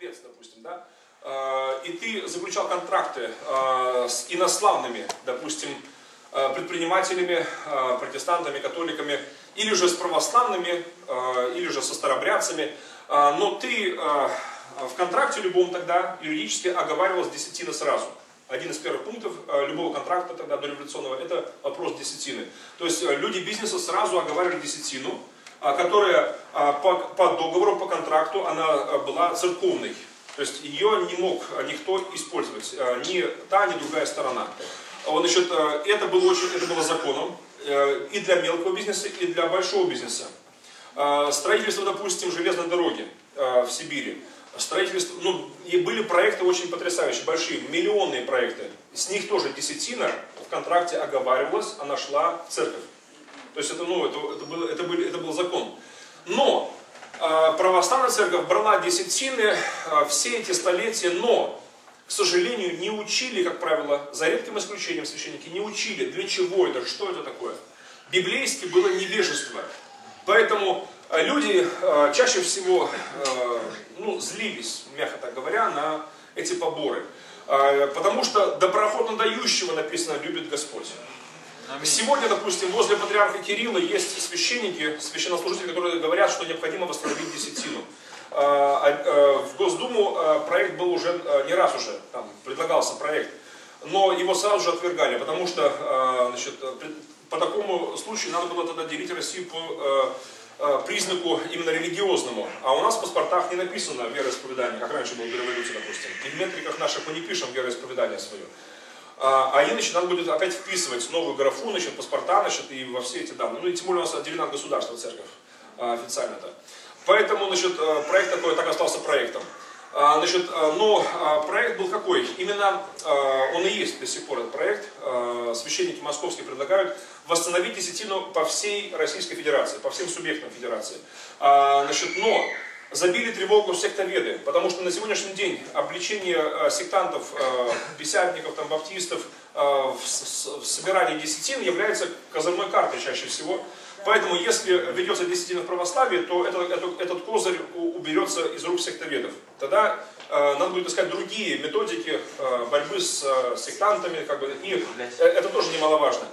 купец, допустим, да, э, и ты заключал контракты э, с инославными, допустим, э, предпринимателями, протестантами, католиками, или же с православными, или же со старобрядцами, но ты в контракте любом тогда юридически оговаривалась десятина сразу. Один из первых пунктов любого контракта тогда дореволюционного – это вопрос десятины. То есть люди бизнеса сразу оговаривали десятину, которая а, по, по договору, по контракту, она а, была церковной. То есть ее не мог никто использовать, ни та, ни другая сторона. Вот, значит, это было, очень, это было законом э, и для мелкого бизнеса, и для большого бизнеса. Строительство, допустим, железной дороги в Сибири. Строительство, ну, и были проекты очень потрясающие, большие, миллионные проекты. С них тоже десятина в контракте оговаривалась, она шла в церковь. То есть это, ну, это, это, был, это, был, это был закон. Но э, православная церковь брала десятины э, все эти столетия, но, к сожалению, не учили, как правило, за редким исключением священники, не учили, для чего это, что это такое. Библейски было невежество. Поэтому э, люди э, чаще всего э, ну, злились, мягко так говоря, на эти поборы. Потому что доброходно дающего написано «любит Господь». Сегодня, допустим, возле патриарха Кирилла есть священники, священнослужители, которые говорят, что необходимо восстановить десятину. А, а, а, в Госдуму проект был уже не раз уже, там предлагался проект, но его сразу же отвергали, потому что значит, по такому случаю надо было тогда делить Россию по признаку именно религиозному. А у нас в паспортах не написано вероисповедание, как раньше было в революции, допустим. В метриках наших мы не пишем вероисповедание свое. А, а значит, надо будет опять вписывать новую графу, значит, паспорта, значит, и во все эти данные. Ну и тем более у нас отделена от государства церковь а, официально-то. Поэтому, значит, э, проект такой так остался проектом. А, значит, э, но проект был какой? Именно он и есть до сих пор этот проект. Священники московские предлагают восстановить десятину по всей Российской Федерации, по всем субъектам Федерации. Значит, но забили тревогу сектоведы, потому что на сегодняшний день обличение э, сектантов, э, писятников, там, баптистов э, в собирании десятин является козырной картой чаще всего. Поэтому, если ведется десятина в православии, то этот, этот, этот козырь уберется из рук сектоведов. Тогда э, надо будет искать другие методики э, борьбы с э, сектантами, как бы, и э, это тоже немаловажно,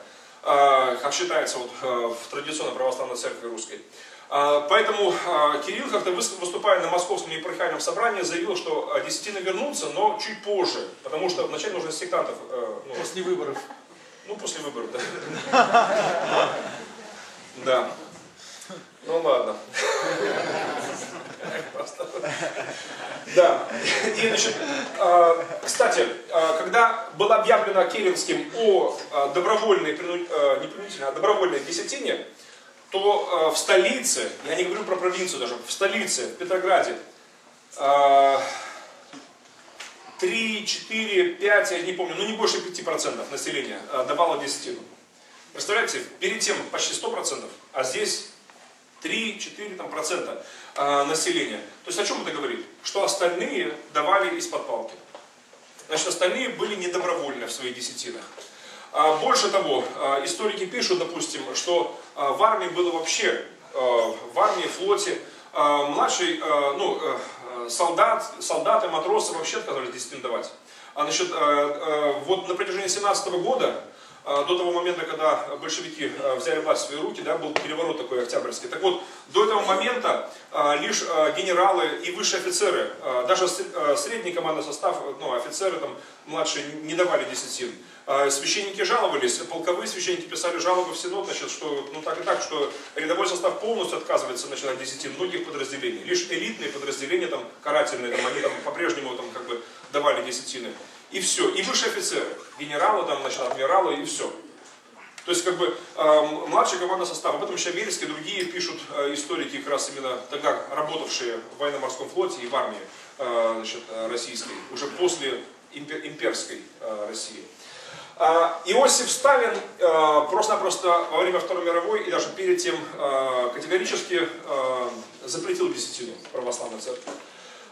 э, как считается вот, э, в традиционной православной церкви русской. А, поэтому а, Кирилл, как-то выступая на московском епархиальном собрании, заявил, что а, десятины вернутся, но чуть позже, потому что вначале нужно сектантов... Э, ну, после выборов. Ну, после выборов, да. Да. Ну ладно. Да. И, значит, кстати, когда было объявлено Керенским о добровольной, не принудительной, а добровольной десятине, то э, в столице, я не говорю про провинцию даже, в столице, в Петрограде, э, 3, 4, 5, я не помню, ну не больше 5% населения э, давало десятину. Представляете, перед тем почти 100%, а здесь 3-4 там, процента э, населения. То есть о чем это говорит? Что остальные давали из-под палки. Значит, остальные были недобровольны в своих десятинах. А, больше того, а, историки пишут, допустим, что а, в армии было вообще, в армии, флоте, младший, ну, солдат, солдаты, матросы вообще отказывались дисциплин давать. А значит, вот на протяжении 17 года а, до того момента, когда большевики взяли власть в свои руки, да, был переворот такой октябрьский. Так вот, до этого момента лишь генералы и высшие офицеры, даже средний командный состав, ну, офицеры там, младшие не давали десятин. Священники жаловались, полковые священники писали жалобы в Синод, значит, что, ну так и так, что рядовой состав полностью отказывается начинать от многих подразделений. Лишь элитные подразделения, там, карательные, там, они там по-прежнему там, как бы, давали десятины. И все. И высшие офицеры. Генералы, там, значит, адмиралы и все. То есть, как бы, э, младший командный состав. Об этом Щавельский и другие пишут э, историки, как раз именно тогда работавшие в военно-морском флоте и в армии э, значит, российской, уже после импер, имперской э, России. Э, Иосиф Сталин э, просто-напросто во время Второй мировой и даже перед тем э, категорически запретил десятину православной церкви.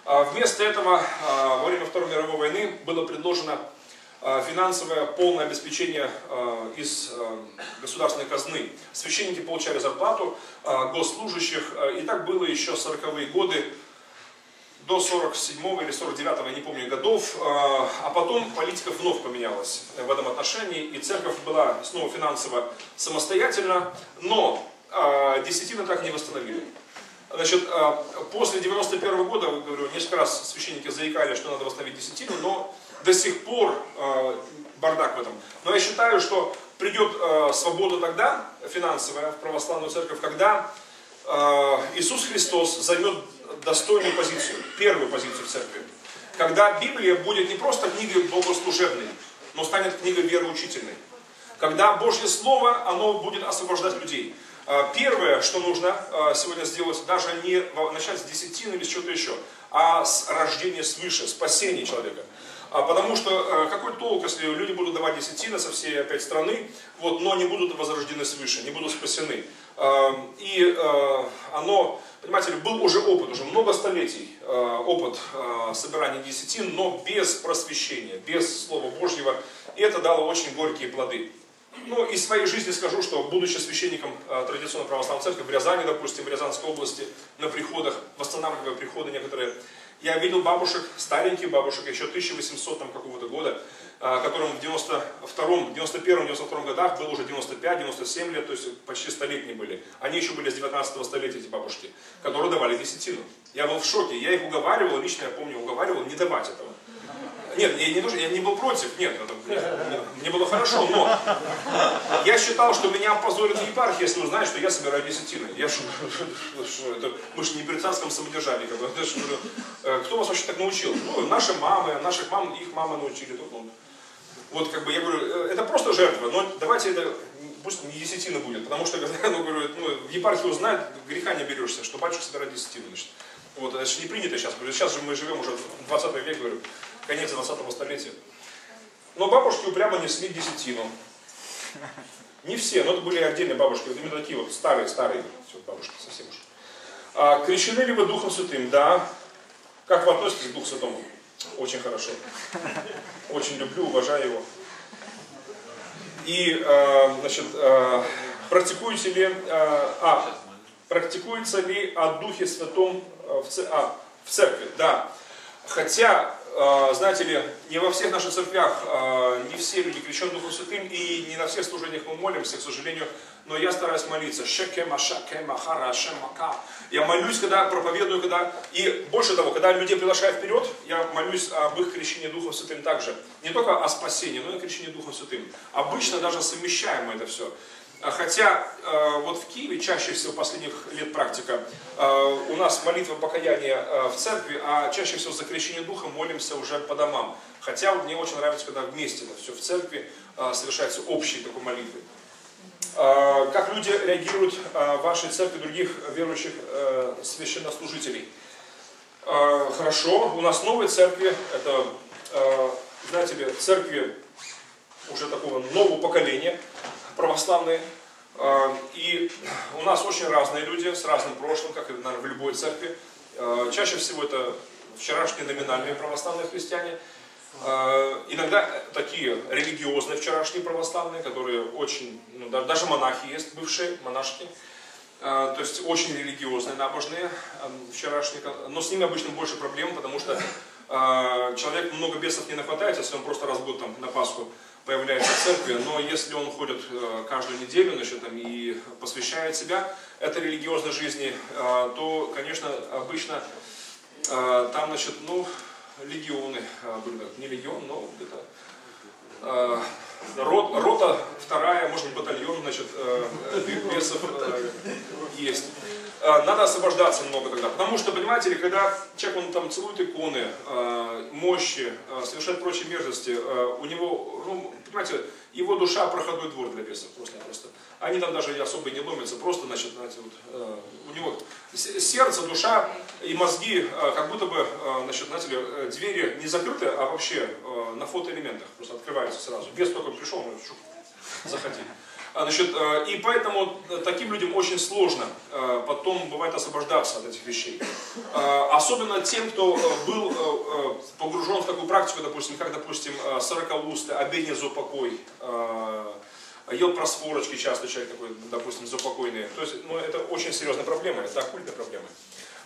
А вместо этого а, во время Второй мировой войны было предложено а, финансовое полное обеспечение из государственной казны. Священники получали зарплату, госслужащих, и так было еще 40-е годы до 47 или 49 я не помню, годов, а потом политика вновь поменялась в этом отношении, и церковь была снова финансово самостоятельна, но десятины так не восстановили. Значит, после 91 года, говорю, несколько раз священники заикали, что надо восстановить десятину, но до сих пор бардак в этом. Но я считаю, что придет свобода тогда, финансовая, в православную церковь, когда Иисус Христос займет достойную позицию, первую позицию в церкви. Когда Библия будет не просто книгой богослужебной, но станет книгой вероучительной. Когда Божье Слово, оно будет освобождать людей. А, первое, что нужно а, сегодня сделать, даже не начать с десятины или с чего-то еще, а с рождения свыше, спасения человека. А потому что какой толк, если люди будут давать десятины со всей опять страны, вот, но не будут возрождены свыше, не будут спасены. И оно, понимаете, был уже опыт, уже много столетий, опыт собирания десятин, но без просвещения, без Слова Божьего. И это дало очень горькие плоды. Ну, из своей жизни скажу, что будучи священником э, традиционной православной церкви в Рязани, допустим, в Рязанской области, на приходах, восстанавливая приходы некоторые, я видел бабушек, стареньких бабушек, еще 1800 там, какого-то года, э, которым в 92-м, 91-м, 92-м годах было уже 95-97 лет, то есть почти столетние были. Они еще были с 19-го столетия, эти бабушки, которые давали десятину. Я был в шоке, я их уговаривал, лично я помню, уговаривал не давать этого. Нет, я не, я не был против, нет, это, мне, мне было хорошо, но я считал, что меня опозорит епархия, если узнает, что я собираю десятины. Я что, это, мы же не при царском самодержавии, как бы, э, кто вас вообще так научил? Ну, наши мамы, наших мам, их мамы научили. Тут, ну, вот как бы я говорю, э, это просто жертва, но давайте это, пусть не десятина будет, потому что, ну, говорю, ну, в епархии узнают, греха не берешься, что батюшка собирает десятину, значит. Вот, это же не принято сейчас. Говорю, сейчас же мы живем уже в 20 век, говорю, конец 20-го столетия. Но бабушки упрямо несли десятину. Не все, но это были отдельные бабушки, вот именно такие вот старые, старые все, бабушки совсем уж. А, крещены ли вы Духом Святым? Да. Как вы относитесь к Духу Святому? Очень хорошо. Очень люблю, уважаю его. И, э, значит, э, практикуете ли, э, а, практикуется ли о Духе Святом в, а, в церкви? Да. Хотя знаете ли, не во всех наших церквях, а, не все люди крещены Духом Святым, и не на всех служениях мы молимся, к сожалению, но я стараюсь молиться. Шекема, шакема, хара, шемака. Я молюсь, когда проповедую, когда... И больше того, когда людей приглашаю вперед, я молюсь об их крещении Духом Святым также. Не только о спасении, но и о крещении Духом Святым. Обычно даже совмещаем мы это все. А хотя э, вот в Киеве чаще всего последних лет практика, э, у нас молитва покаяния э, в церкви, а чаще всего за крещение духа молимся уже по домам. Хотя вот мне очень нравится, когда вместе это все в церкви совершается общей такой молитвой. Как люди реагируют в вашей церкви других верующих священнослужителей? Хорошо, у нас новые церкви, это, знаете ли, церкви уже такого нового поколения, православные. А, и у нас очень разные люди с разным прошлым, как наверное, в любой церкви. А, чаще всего это вчерашние номинальные православные христиане. А, иногда такие религиозные вчерашние православные, которые очень, ну, даже монахи есть, бывшие монашки. То есть очень религиозные, набожные, вчерашние. Но с ними обычно больше проблем, потому что человек много бесов не нахватается, если он просто раз в год там, на Пасху появляется в церкви, но если он ходит э, каждую неделю значит, там, и посвящает себя этой религиозной жизни, э, то, конечно, обычно э, там, значит, ну, легионы были, не легион, но где-то рот, рота вторая, может быть, батальон, значит, бесов есть. Надо освобождаться много тогда. Потому что, понимаете ли, когда человек, он там целует иконы, мощи, совершает прочие мерзости, у него, ну, понимаете, его душа проходной двор для бесов просто-напросто. Они там даже особо не ломятся, просто, значит, знаете, вот, э, у него сердце, душа и мозги, э, как будто бы, э, значит, знаете ли, э, двери не закрыты, а вообще э, на фотоэлементах просто открываются сразу. Бес только пришел, он заходи. А, значит, э, и поэтому таким людям очень сложно э, потом бывает освобождаться от этих вещей. Э, особенно тем, кто был погружен в такую практику, допустим, как, допустим, сорокалусты, обедня за покой, ел просворочки часто человек такой, допустим, запокойный. То есть, ну, это очень серьезная проблема, это оккультная проблема.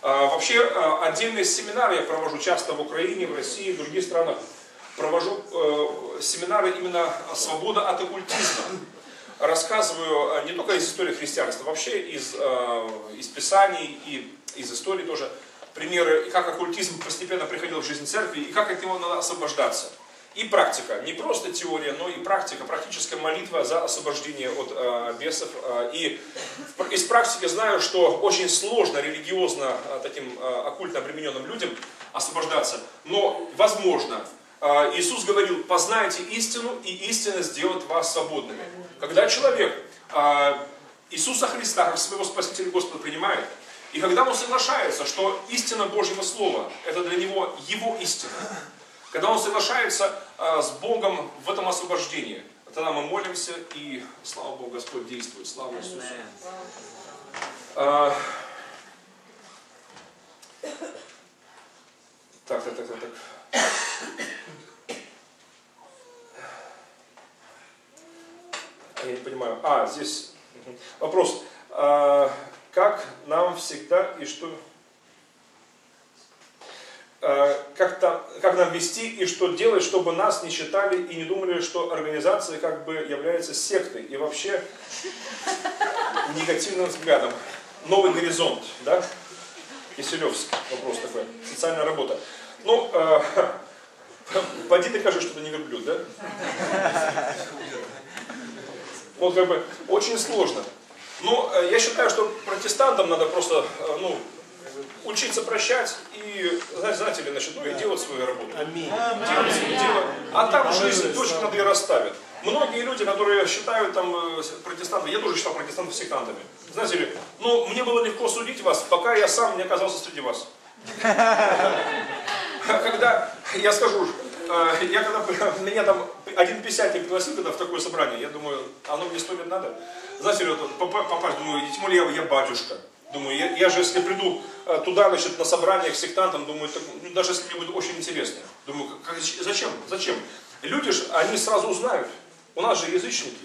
А, вообще, отдельные семинары я провожу часто в Украине, в России, в других странах. Провожу э, семинары именно «Свобода от оккультизма». Рассказываю э, не только из истории христианства, вообще из, э, из Писаний и из истории тоже примеры, как оккультизм постепенно приходил в жизнь церкви и как от него надо освобождаться. И практика, не просто теория, но и практика, практическая молитва за освобождение от э, бесов. Э, и из практики знаю, что очень сложно религиозно э, таким э, оккультно обремененным людям освобождаться, но возможно. Э, Иисус говорил, познайте истину, и истина сделает вас свободными. Когда человек э, Иисуса Христа как своего Спасителя и Господа принимает, и когда он соглашается, что истина Божьего Слова, это для него его истина, когда он соглашается э, с Богом в этом освобождении, тогда мы молимся, и слава Богу, Господь действует. Слава Иисусу. А, так, так, так, так, так. Я не понимаю. А, здесь вопрос. А, как нам всегда и что... Э, как, там, как нам вести и что делать, чтобы нас не считали и не думали, что организация как бы является сектой и вообще негативным взглядом. Новый горизонт, да? Киселевский вопрос такой, социальная работа. Ну, э, поди ты скажи, что ты не верблюд, да? Вот как бы очень сложно. Но ну, э, я считаю, что протестантам надо просто, э, ну, учиться прощать и, знаете ли, значит, ну, и делать свою работу. Аминь. Делать свое дело. А там жизнь точно надо и расставит. Многие люди, которые считают там э, протестантов, я тоже считал протестантов сектантами. Знаете ли, ну, мне было легко судить вас, пока я сам не оказался среди вас. Когда, я скажу, я когда меня там один писатель пригласил когда в такое собрание, я думаю, оно мне сто лет надо. Знаете вот, попасть, думаю, тем более я, я батюшка. Думаю, я, я же если приду э, туда, значит, на собрание к сектантам, думаю, так, ну, даже если мне будет очень интересно. Думаю, как, зачем? Зачем? Люди же, они сразу узнают. У нас же язычники.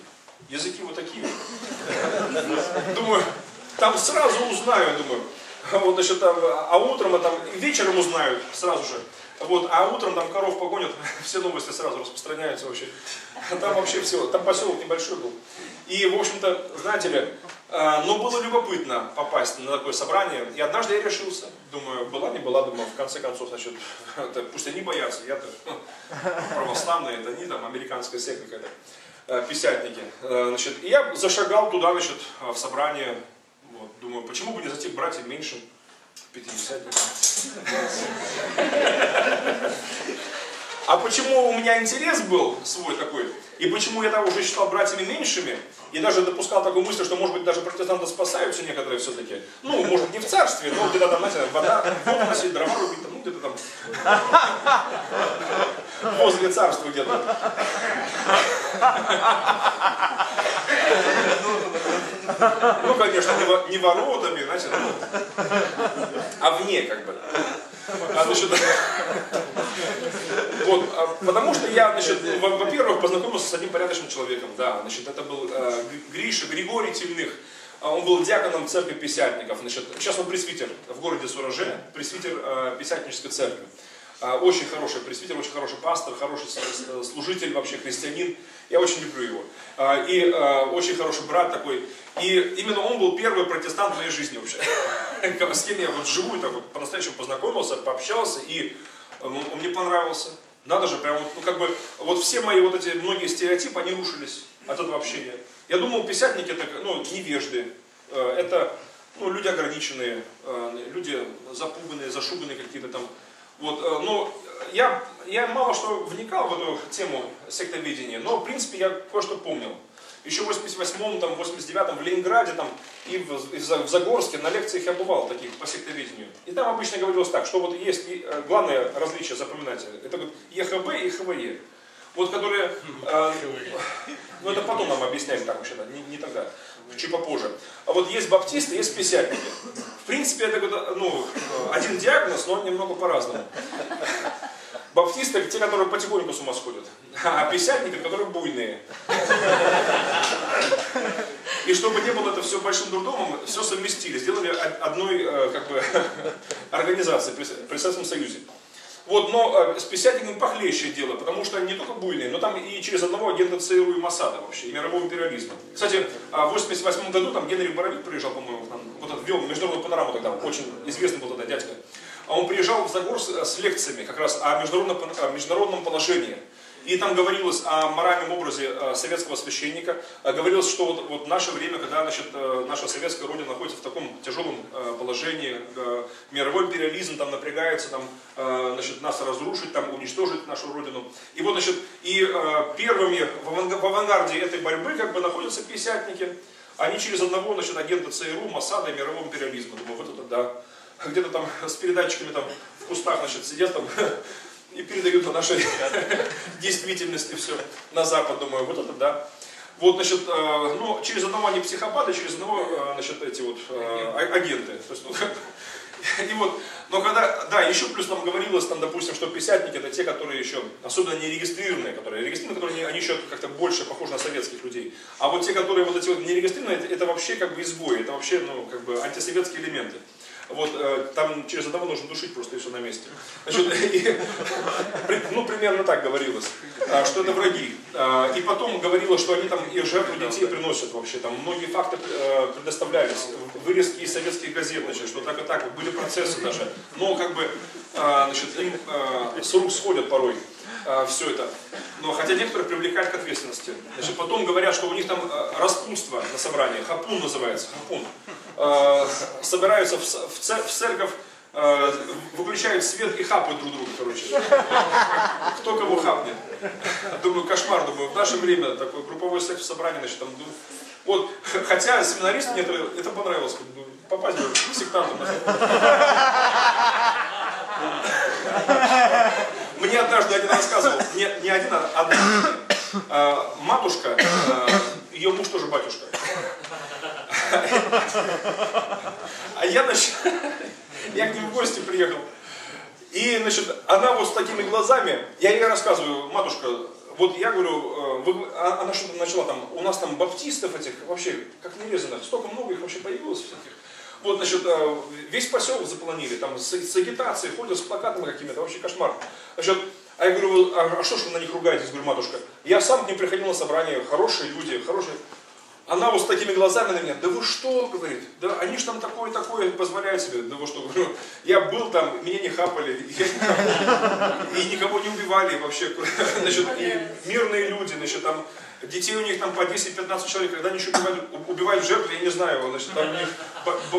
Языки вот такие. Думаю, там сразу узнаю, думаю. Вот, значит, там, а утром, а там, вечером узнают сразу же. Вот, а утром там коров погонят, все новости сразу распространяются вообще. Там вообще все, там поселок небольшой был. И, в общем-то, знаете ли, э, ну, было любопытно попасть на такое собрание. И однажды я решился. Думаю, была, не была, думаю, в конце концов, значит, это, пусть они боятся, я-то православный, это не там американская секта какая-то, э, писятники. Э, значит, и я зашагал туда, значит, в собрание. Вот, думаю, почему бы не зайти к братьям меньшим, А почему у меня интерес был свой такой, и почему я там уже считал братьями меньшими, и даже допускал такую мысль, что, может быть, даже протестанты спасаются некоторые все-таки. Ну, может, не в царстве, но где-то там, знаете, вода, воду носить, дрова рубить, ну, где-то там, возле царства где-то. Ну, конечно, не воротами, знаете, а вне, как бы. А, значит, вот, а, потому что я, значит, во-первых, познакомился с одним порядочным человеком, да, значит, это был э, Гриша, Григорий Тельных, а, он был диаконом церкви Писятников, значит, сейчас он пресвитер в городе Сураже, пресвитер э, Писятнической церкви. Э, очень хороший пресвитер, очень хороший пастор, хороший служитель, вообще христианин. Я очень люблю его. Э, и э, очень хороший брат такой. И именно он был первый протестант в моей жизни вообще. С кем я вот живу, так вот по-настоящему познакомился, пообщался, и он мне понравился. Надо же, прям, ну как бы, вот все мои вот эти многие стереотипы, они рушились от этого общения. Я думал, писятники это, ну, невежды. Это, ну, люди ограниченные, люди запуганные, зашуганные какие-то там. Вот, но я, я мало что вникал в эту тему сектоведения, но, в принципе, я кое-что помнил. Еще в 88-м, там, 89-м в Ленинграде там, и в, и в Загорске на лекциях я бывал таких по сектоведению. И там обычно говорилось так, что вот есть э, главное различие, запоминайте, это вот ЕХБ и ХВЕ. Вот которые, э, ну это потом нам объясняли так вообще, не, не тогда, чуть попозже. А вот есть баптисты, есть писятники. В принципе, это ну, один диагноз, но немного по-разному. Баптисты, те, которые потихоньку с ума сходят. А писятники, которые буйные. И чтобы не было это все большим дурдомом, все совместили, сделали одной э, как бы, организацией при Советском Союзе. Вот, но э, с писятниками похлеще дело, потому что они не только буйные, но там и через одного агента ЦРУ и Масада вообще, и мирового империализма. Кстати, а в 88 году там Генри Боровик приезжал, по-моему, там, вот этот международную панораму тогда, очень известный был тогда дядька. А он приезжал в Загорск с лекциями как раз о международном, о международном положении. И там говорилось о моральном образе э, советского священника. Э, говорилось, что вот, вот наше время, когда значит, э, наша советская родина находится в таком тяжелом положении, мировой империализм там напрягается, там, значит, нас разрушить, там, уничтожить нашу родину. И вот, значит, и первыми в авангарде этой борьбы как бы находятся писятники. Они через одного, значит, агента ЦРУ, Масада и мирового империализма. Думаю, вот это да. Где-то там с передатчиками там в кустах, значит, сидят там и передают на нашей действительности все на Запад, думаю, вот это да. Вот, значит, э, ну, через одного они психопаты, через одного, э, значит, эти вот э, агенты. То есть, ну, и вот, но когда, да, еще плюс там говорилось, там, допустим, что писятники это те, которые еще, особенно не регистрированные, которые регистрированные, которые они еще как-то больше похожи на советских людей. А вот те, которые вот эти вот не регистрированные, это, это вообще как бы изгои, это вообще, ну, как бы антисоветские элементы. Вот, э, там через одного нужно душить просто и все на месте. Значит, и, ну, примерно так говорилось, а, что это враги. А, и потом говорилось, что они там и жертву детей приносят вообще. Там многие факты э, предоставлялись, вырезки из советских газет, значит, что так и так, были процессы даже. Но как бы, а, значит, им с рук сходят порой все это. Но хотя некоторые привлекают к ответственности. Значит, потом говорят, что у них там распутство на собрании, хапун называется, хапун. Э, собираются в, в, церковь, э, выключают свет и хапают друг друга, короче. Кто кого хапнет. Думаю, кошмар, думаю, в наше время такое групповое секс в собрании, значит, там, вот, хотя семинаристы мне это, это понравилось, попасть в сектантом. Мне однажды один рассказывал, не, не один, а одна э, матушка, ее муж тоже батюшка. А я, значит, я к ним в гости приехал. И, значит, она вот с такими глазами, я ей рассказываю, матушка, вот я говорю, э, вы, а, она что-то начала там, у нас там баптистов этих, вообще, как нерезанных, столько много их вообще появилось всяких. Вот, значит, э, весь поселок заполонили, там с, с агитацией ходят, с плакатами какими-то, вообще кошмар. Значит, а я говорю, а, а что ж вы на них ругаетесь? Говорю, матушка, я сам к ним приходил на собрание, хорошие люди, хорошие. Она вот с такими глазами на меня, да вы что, говорит, да они же там такое-такое позволяют себе, да вы что, говорю, я был там, меня не хапали, и никого не убивали вообще, значит, и мирные люди, значит, там, детей у них там по 10-15 человек, когда они еще убивают, убивают жертв, я не знаю, значит, там у них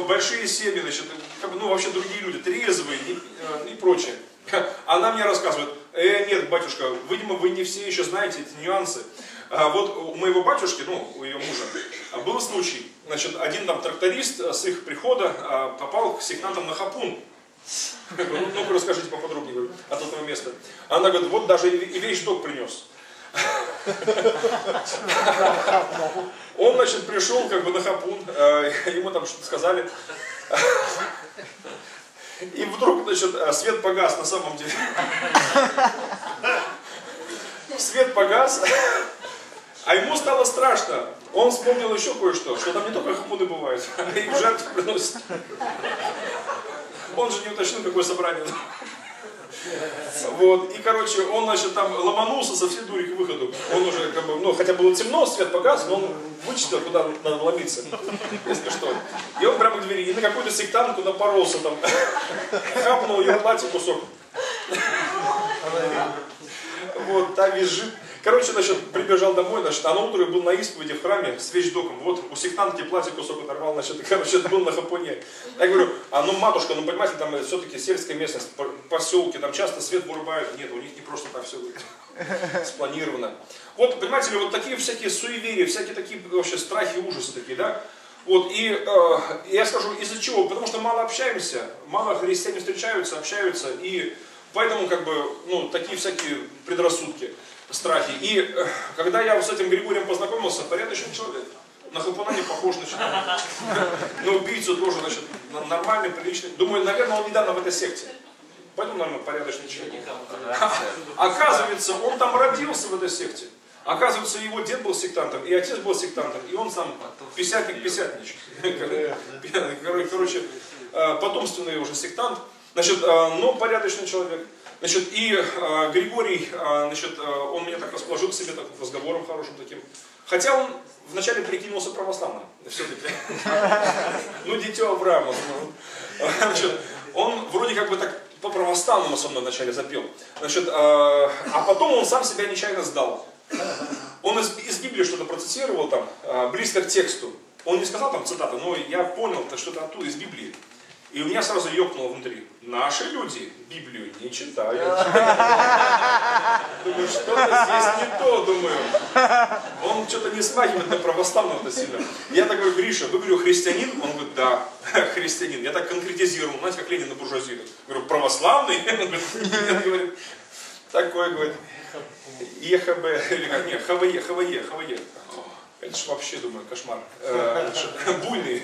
большие семьи, значит, как бы, ну, вообще другие люди, трезвые и, э, и прочее. Она мне рассказывает, э, нет, батюшка, видимо, вы не все еще знаете эти нюансы. А вот у моего батюшки, ну, у ее мужа, был случай. Значит, один там тракторист с их прихода а, попал к сектантам на хапун. Ну, ну-ка расскажите поподробнее от этого места. Она говорит, вот даже и вещдок принес. Он, значит, пришел как бы на хапун, а, ему там что-то сказали. И вдруг, значит, свет погас на самом деле. Свет погас, а ему стало страшно. Он вспомнил еще кое-что, что там не только хапуны бывают, а и жертвы приносят. Он же не уточнил, какое собрание. Вот, и, короче, он, значит, там ломанулся со всей дури к выходу. Он уже, как бы, ну, хотя было темно, свет погас, но он вычислил, куда надо ломиться, если что. И он прямо к двери, и на какую-то сектантку напоролся там, хапнул ее платье кусок. Вот, та визжит. Короче, значит, прибежал домой, значит, а на утро был на исповеди в храме с вещдоком. Вот у сектантки платье кусок оторвал, значит, короче, был на хапуне. Я говорю, а ну, матушка, ну, понимаете, там все-таки сельская местность, поселки, там часто свет вырубают. Нет, у них не просто так все спланировано. Вот, понимаете ли, вот такие всякие суеверия, всякие такие вообще страхи, ужасы такие, да? Вот, и э, я скажу, из-за чего? Потому что мало общаемся, мало христиане встречаются, общаются, и поэтому, как бы, ну, такие всякие предрассудки страхи. И э, когда я с этим Григорием познакомился, порядочный человек. На хапуна не похож, значит, на убийцу тоже, значит, нормальный, приличный. Думаю, наверное, он недавно в этой секте. Поэтому, наверное, порядочный человек. Оказывается, он там родился в этой секте. Оказывается, его дед был сектантом, и отец был сектантом, и он сам писятник писятничек. Короче, э, потомственный уже сектант. Значит, э, но порядочный человек. Значит, и э, Григорий, значит, он меня так расположил к себе, так, разговором хорошим таким. Хотя он вначале прикинулся православным, все-таки. Ну, дитё Авраама. Значит, он вроде как бы так по-православному со мной вначале запел. Значит, а потом он сам себя нечаянно сдал. Он из, Библии что-то процитировал там, близко к тексту. Он не сказал там цитату, но я понял, это что-то оттуда из Библии. И у меня сразу ёкнуло внутри. Наши люди Библию не читают. Думаю, что-то здесь не то, думаю. Он что-то не смахивает на православного-то сильно. Я так говорю, Гриша, вы, говорю, христианин? Он говорит, да, христианин. Я так конкретизировал, знаете, как Ленин на буржуазии. Говорю, православный? Он говорит, такой, говорит, ЕХБ, или как, нет, ХВЕ, ХВЕ, ХВЕ. Это ж вообще, думаю, кошмар. Э, буйный.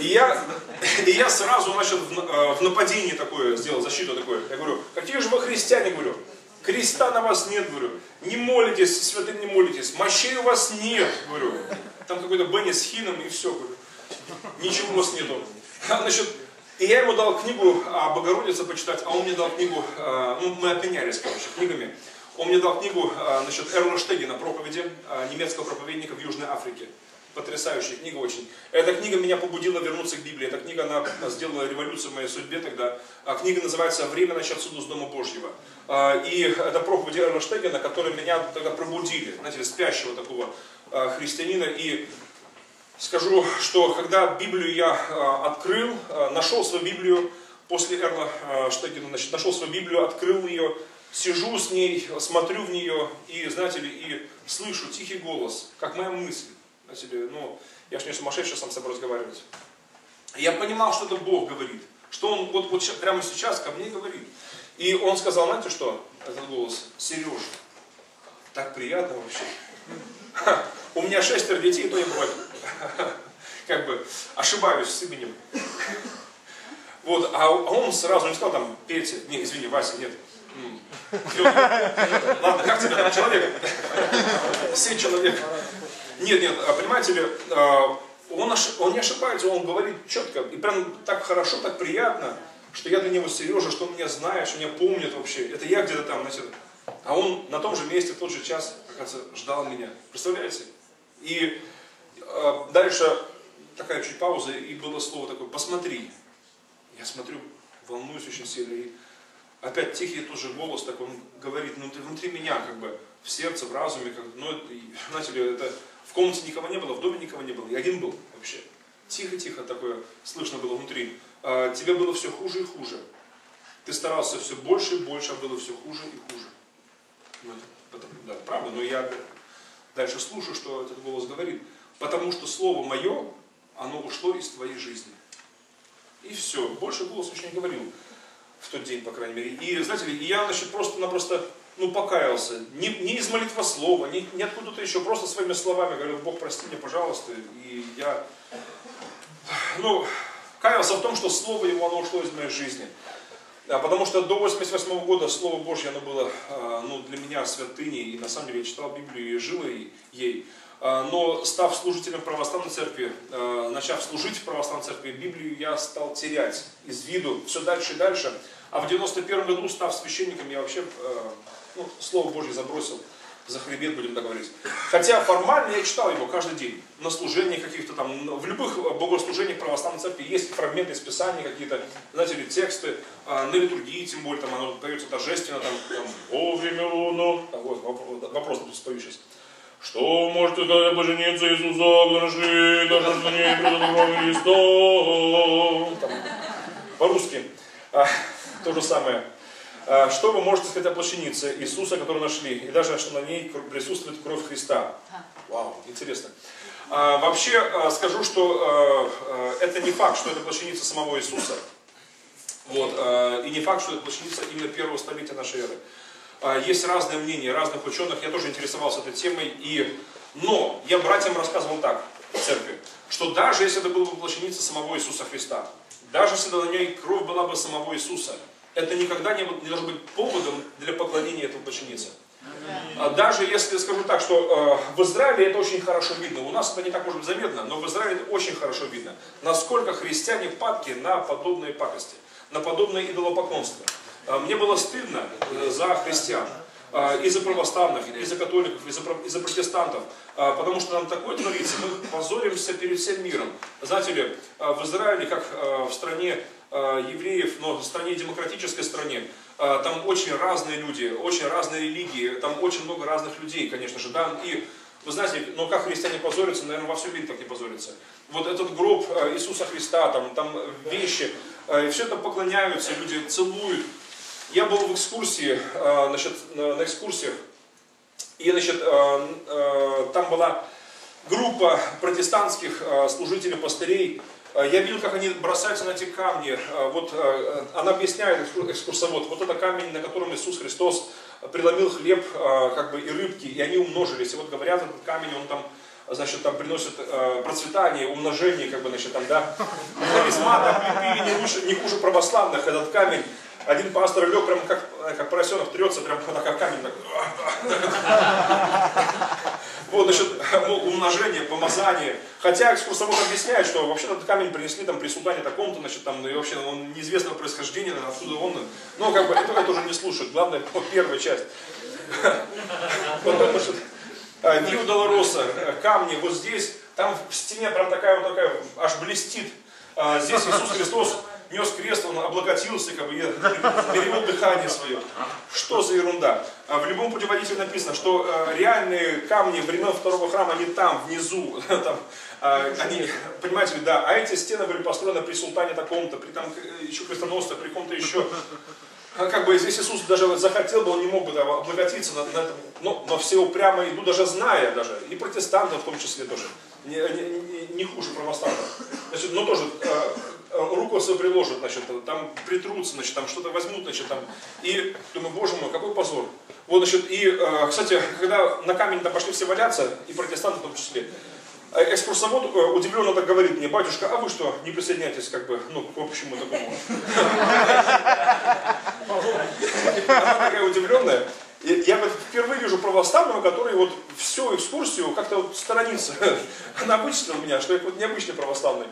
И я, и я сразу начал в э, нападении такое, сделал защиту такое. Я говорю, какие же вы христиане, говорю. Креста на вас нет, говорю. Не молитесь, святым не молитесь. Мощей у вас нет, говорю. Там какой-то Бенни с Хином и все, говорю. Ничего у вас нету. Значит, и я ему дал книгу о Богородице почитать, а он мне дал книгу, э, ну, мы обменялись, короче, книгами. Он мне дал книгу насчет Эрла Штегина, проповеди немецкого проповедника в Южной Африке. Потрясающая книга очень. Эта книга меня побудила вернуться к Библии. Эта книга, она сделала революцию в моей судьбе тогда. А книга называется «Время начать суду с Дома Божьего». И это проповеди Эрла Штегина, которые меня тогда пробудили. Знаете, спящего такого христианина. И скажу, что когда Библию я открыл, нашел свою Библию, после Эрла Штегина, значит, нашел свою Библию, открыл ее, сижу с ней, смотрю в нее и, знаете ли, и слышу тихий голос, как моя мысль. Знаете ли, ну, я же не сумасшедший сам с собой разговаривать. я понимал, что это Бог говорит, что Он вот, вот прямо сейчас ко мне говорит. И Он сказал, знаете что, этот голос, Сережа, так приятно вообще. У меня шестеро детей, то не бывает. Как бы ошибаюсь с именем. Вот, а он сразу не сказал там, Петя, не, извини, Вася, нет, Ладно, как тебя там, человек? Все человек. Нет, нет, а понимаете ли, а, он, он не ошибается, он говорит четко, и прям так хорошо, так приятно, что я для него Сережа, что он меня знает, что меня помнит вообще. Это я где-то там, знаете, а он на том же месте, в тот же час, оказывается, ждал меня. Представляете? И э, дальше такая чуть пауза, и было слово такое, посмотри. Я смотрю, волнуюсь очень сильно, и опять тихий тот же голос, так он говорит, ну ты внутри меня, как бы, в сердце, в разуме, как, ну, знаете ли, это, в комнате никого не было, в доме никого не было, я один был вообще. Тихо-тихо такое слышно было внутри. А, тебе было все хуже и хуже. Ты старался все больше и больше, а было все хуже и хуже. Ну, это, да, правда, но я дальше слушаю, что этот голос говорит. Потому что слово мое, оно ушло из твоей жизни. И все, больше голос еще не говорил в тот день, по крайней мере. И, знаете ли, я, значит, просто-напросто, ну, покаялся. Не, не из молитва слова, не, не откуда-то еще, просто своими словами говорю, Бог, прости меня, пожалуйста. И я, ну, каялся в том, что слово его, оно ушло из моей жизни. А, потому что до 88 года Слово Божье, оно было, а, ну, для меня святыней. И на самом деле я читал Библию и жил ей. А, но став служителем православной церкви, а, начав служить в православной церкви, Библию я стал терять из виду все дальше и дальше. А в 91 году, став священником, я вообще а, ну, Слово Божье забросил за хребет, будем так. Хотя формально я читал его каждый день, на служениях каких-то там, в любых богослужениях православной церкви есть фрагменты из Писания какие-то, знаете ли, тексты, на литургии тем более, там оно поется торжественно, там, там вовремя луну, вот, вопрос, вопрос спою сейчас. Что можете сказать об жениться Иисуса, когда нашли даже на ней пред Христом? По-русски. А, то же самое. А, что вы можете сказать о плащанице Иисуса, которую нашли, и даже что на ней присутствует кровь Христа? Вау, интересно. А, вообще а, скажу, что а, а, это не факт, что это плащаница самого Иисуса. Вот, а, и не факт, что это плащаница именно первого столетия нашей эры. А, есть разные мнения разных ученых, я тоже интересовался этой темой. И... Но я братьям рассказывал так в церкви, что даже если это была бы плащаница самого Иисуса Христа, даже если на ней кровь была бы самого Иисуса, это никогда не, не должно быть поводом для поклонения этой плащаницы. А Даже если скажу так, что э, в Израиле это очень хорошо видно, у нас это не так может быть заметно, но в Израиле это очень хорошо видно, насколько христиане падки на подобные пакости, на подобное идолопоклонство. Э, мне было стыдно э, за христиан. А, и за православных, и за католиков, и за, и за протестантов. А, потому что нам такое творится, мы позоримся перед всем миром. Знаете ли, а, в Израиле, как в стране евреев, но в стране демократической стране, там очень разные люди, очень разные религии, там очень много разных людей, конечно же, да, и вы знаете, но как христиане позорятся, наверное, во всем мире так не позорятся. Вот этот гроб Иисуса Христа, там, там вещи, все это поклоняются, люди целуют, я был в экскурсии, э, значит, на экскурсиях, и значит, э, э, там была группа протестантских служителей, пастырей. Я видел, как они бросаются на эти камни. Вот она объясняет, экскурсовод, вот это камень, на котором Иисус Христос преломил хлеб как бы, и рыбки, и они умножились. И вот говорят, этот камень, он там значит, там приносит э, процветание, умножение, как бы, значит, там, да, харизмата, не, не хуже православных этот камень один пастор лег прям как, как поросенок трется, прям как камень. Так. Вот, значит, умножение, помазание. Хотя экскурсовод объясняет, что вообще этот камень принесли там при султане таком-то, значит, там, и вообще он неизвестного происхождения, откуда он. Но как бы это, это уже не слушают. Главное, вот первая часть. Потом, значит, Виу Долороса, камни, вот здесь, там в стене прям такая вот такая, аж блестит. А здесь Иисус Христос нес крест, он облокотился, как бы, перевел дыхание свое. Что за ерунда? А в любом путеводителе написано, что э, реальные камни времен второго храма, они там, внизу, там, э, они, понимаете да, а эти стены были построены при султане таком-то, при там еще крестоносце, при ком-то еще. А как бы здесь Иисус даже захотел бы, он не мог бы да, облокотиться на, на этом, но, но все упрямо идут, даже зная даже, и протестантов в том числе тоже, не, не, не хуже православных. Значит, но тоже э, Э, руку свою приложат, значит, там притрутся, значит, там что-то возьмут, значит, там, и думаю, боже мой, какой позор. Вот, значит, и, э, кстати, когда на камень там пошли все валяться, и протестанты в том числе, э, экскурсовод удивленно так говорит мне, батюшка, а вы что, не присоединяйтесь, как бы, ну, к общему такому. Она такая удивленная. Я впервые вижу православного, который вот всю экскурсию как-то вот сторонится. Она вычислила меня, что я вот необычный православный.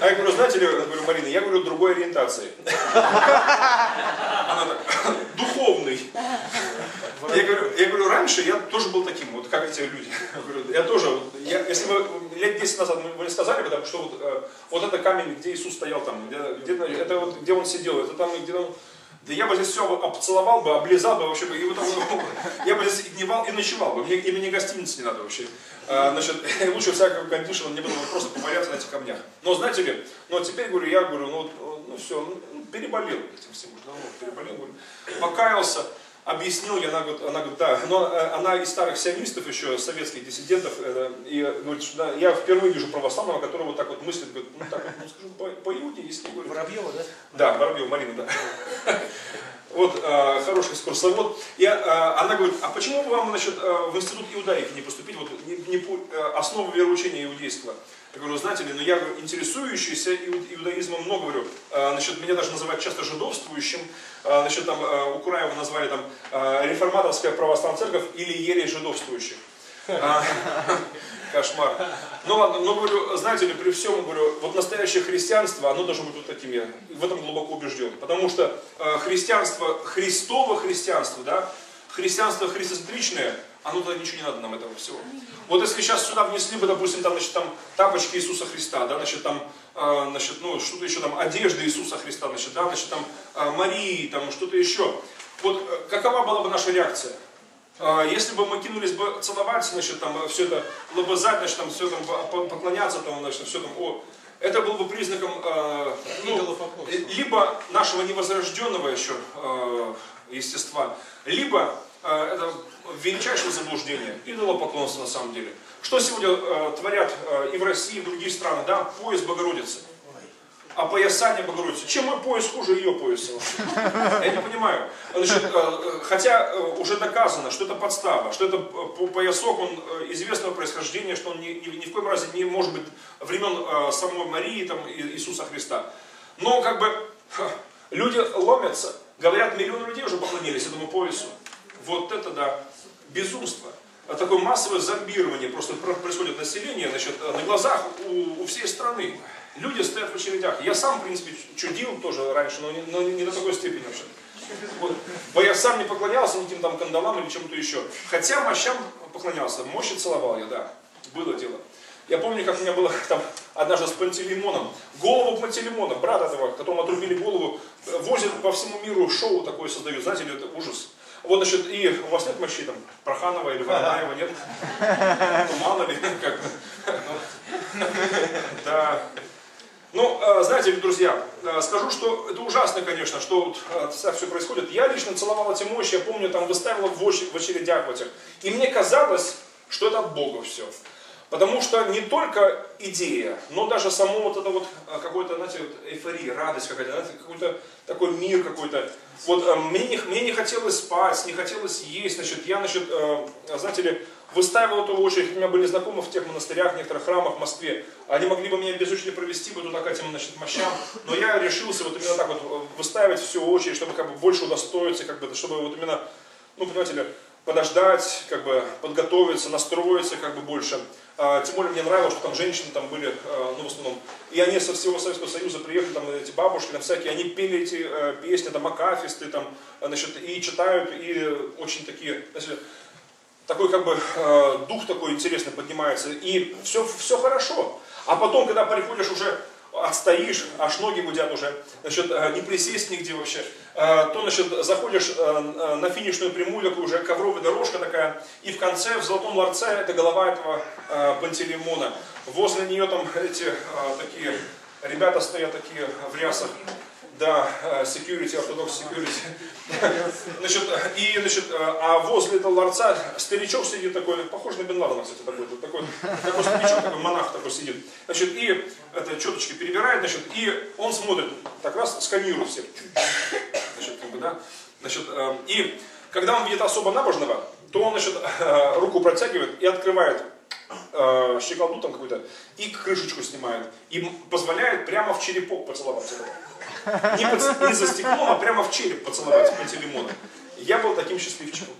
А я говорю, знаете ли, говорю, Марина, я говорю другой ориентации. Она так, духовный. Я говорю, я говорю, раньше я тоже был таким, вот как эти люди. Я, говорю, я тоже, я, если бы лет 10 назад вы мне сказали бы, что вот, э, вот это камень, где Иисус стоял там, где, где, это вот, где он сидел, это там, где он да я бы здесь все обцеловал бы, облизал бы вообще, и вот, я бы здесь гневал, и ночевал бы. Мне, и мне гостиницы не надо вообще. А, значит, лучше всякого кондишена, мне бы просто поваляться на этих камнях. Но знаете ли, но теперь, говорю, я говорю, ну, ну все, ну, переболел этим всем, ну, переболел, говорю, покаялся, объяснил я, она говорит, она говорит, да, но э, она из старых сионистов еще, советских диссидентов, э, и говорит, что да, я впервые вижу православного, который вот так вот мыслит, говорит, ну так, ну скажу, по, по иуде, если говорит. Воробьева, да? Да, Воробьева, Марина, да. Вот, э, хороший экскурсовод. И э, она говорит, а почему бы вам, значит, в институт иудаики не поступить, вот, не, не, основу вероучения иудейского? Я говорю, знаете ли, но я интересующийся иудаизмом много говорю. А, значит, меня даже называют часто жидовствующим. А, значит, там а, у Кураева назвали там реформаторская православная церковь или еле жидовствующих. Кошмар. Ну ладно, но говорю, знаете ли, при всем, говорю, вот настоящее христианство, оно должно быть вот таким, я в этом глубоко убежден. Потому что христианство, Христово христианство, да, христианство христоцентричное, оно тогда ничего не надо нам этого всего. Вот если сейчас сюда внесли бы, допустим, там, значит, там тапочки Иисуса Христа, да, значит, там, э, значит, ну, что-то еще там, одежда Иисуса Христа, значит, да, значит, там, э, Марии, там, что-то еще. Вот э, какова была бы наша реакция? Э, если бы мы кинулись бы целовать, значит, там, все это лобызать, значит, там, все там, поклоняться, там, значит, все там, о, это был бы признаком э, ну, либо нашего невозрожденного еще э, естества, либо это величайшее заблуждение, идолопоклонство на самом деле. Что сегодня э, творят э, и в России, и в других странах, да, пояс Богородицы. А поясание Богородицы. Чем мой пояс хуже ее пояса? Я не понимаю. Значит, э, хотя э, уже доказано, что это подстава, что это э, поясок, он э, известного происхождения, что он ни, ни, ни в коем разе не может быть времен э, самой Марии, там, Иисуса Христа. Но как бы люди ломятся, говорят, миллионы людей уже поклонились этому поясу вот это да, безумство. А такое массовое зомбирование просто происходит в населении, значит, на глазах у, у всей страны. Люди стоят в очередях. Я сам, в принципе, чудил тоже раньше, но не, но не до такой степени вообще. Вот. Бо я сам не поклонялся никаким там кандалам или чему-то еще. Хотя мощам поклонялся, мощи целовал я, да. Было дело. Я помню, как у меня было там однажды с Пантелеймоном. Голову Пантелеймона, брат этого, которому отрубили голову, возят по всему миру шоу такое создают. Знаете, это ужас. Вот, значит, и у вас нет мощей там, Проханова или Воронаева, нет? Ну, мало ли, как Да. Ну, э, знаете, друзья, э, скажу, что это ужасно, конечно, что вот э, так все происходит. Я лично целовал эти мощи, я помню, там выставила в очередях в этих. И мне казалось, что это от Бога все. Потому что не только идея, но даже само вот это вот какой-то, знаете, вот эйфория, радость какая-то, какой-то такой мир какой-то. Вот мне не, мне не хотелось спать, не хотелось есть, значит, я, значит, знаете ли, выстаивал эту очередь, у меня были знакомы в тех монастырях, в некоторых храмах в Москве. Они могли бы меня без очереди провести бы туда к этим значит, мощам, но я решился вот именно так вот э, выстаивать всю очередь, чтобы как бы больше удостоиться, как бы, чтобы вот именно, ну, понимаете ли, подождать, как бы подготовиться, настроиться как бы больше. А, тем более мне нравилось, что там женщины там были, а, ну, в основном, и они со всего Советского Союза приехали, там, эти бабушки, там, всякие, они пели эти э, песни, там, акафисты, там, значит, и читают, и очень такие, значит, такой как бы э, дух такой интересный поднимается, и все, все хорошо. А потом, когда приходишь уже, отстоишь, аж ноги гудят уже, значит, э, не присесть нигде вообще, э, то, значит, заходишь э, на финишную прямую, такую уже ковровая дорожка такая, и в конце, в золотом ларце, это голова этого Пантелеймона. Возле нее там эти такие ребята стоят такие в рясах, да, э, security, Orthodox security. значит, и, значит, э, а возле этого ларца старичок сидит такой, похож на Бен Ладена, кстати, такой, такой, такой старичок, такой монах такой сидит. Значит, и это четочки перебирает, значит, и он смотрит, так раз сканирует всех. Значит, как бы, да, значит, э, и когда он видит особо набожного, то он, значит, руку протягивает и открывает щеколду там какую-то, и крышечку снимает, и позволяет прямо в черепок поцеловаться. Не, под, не за стеклом, а прямо в череп поцеловать Пантелеймона. Я был таким счастливчиком.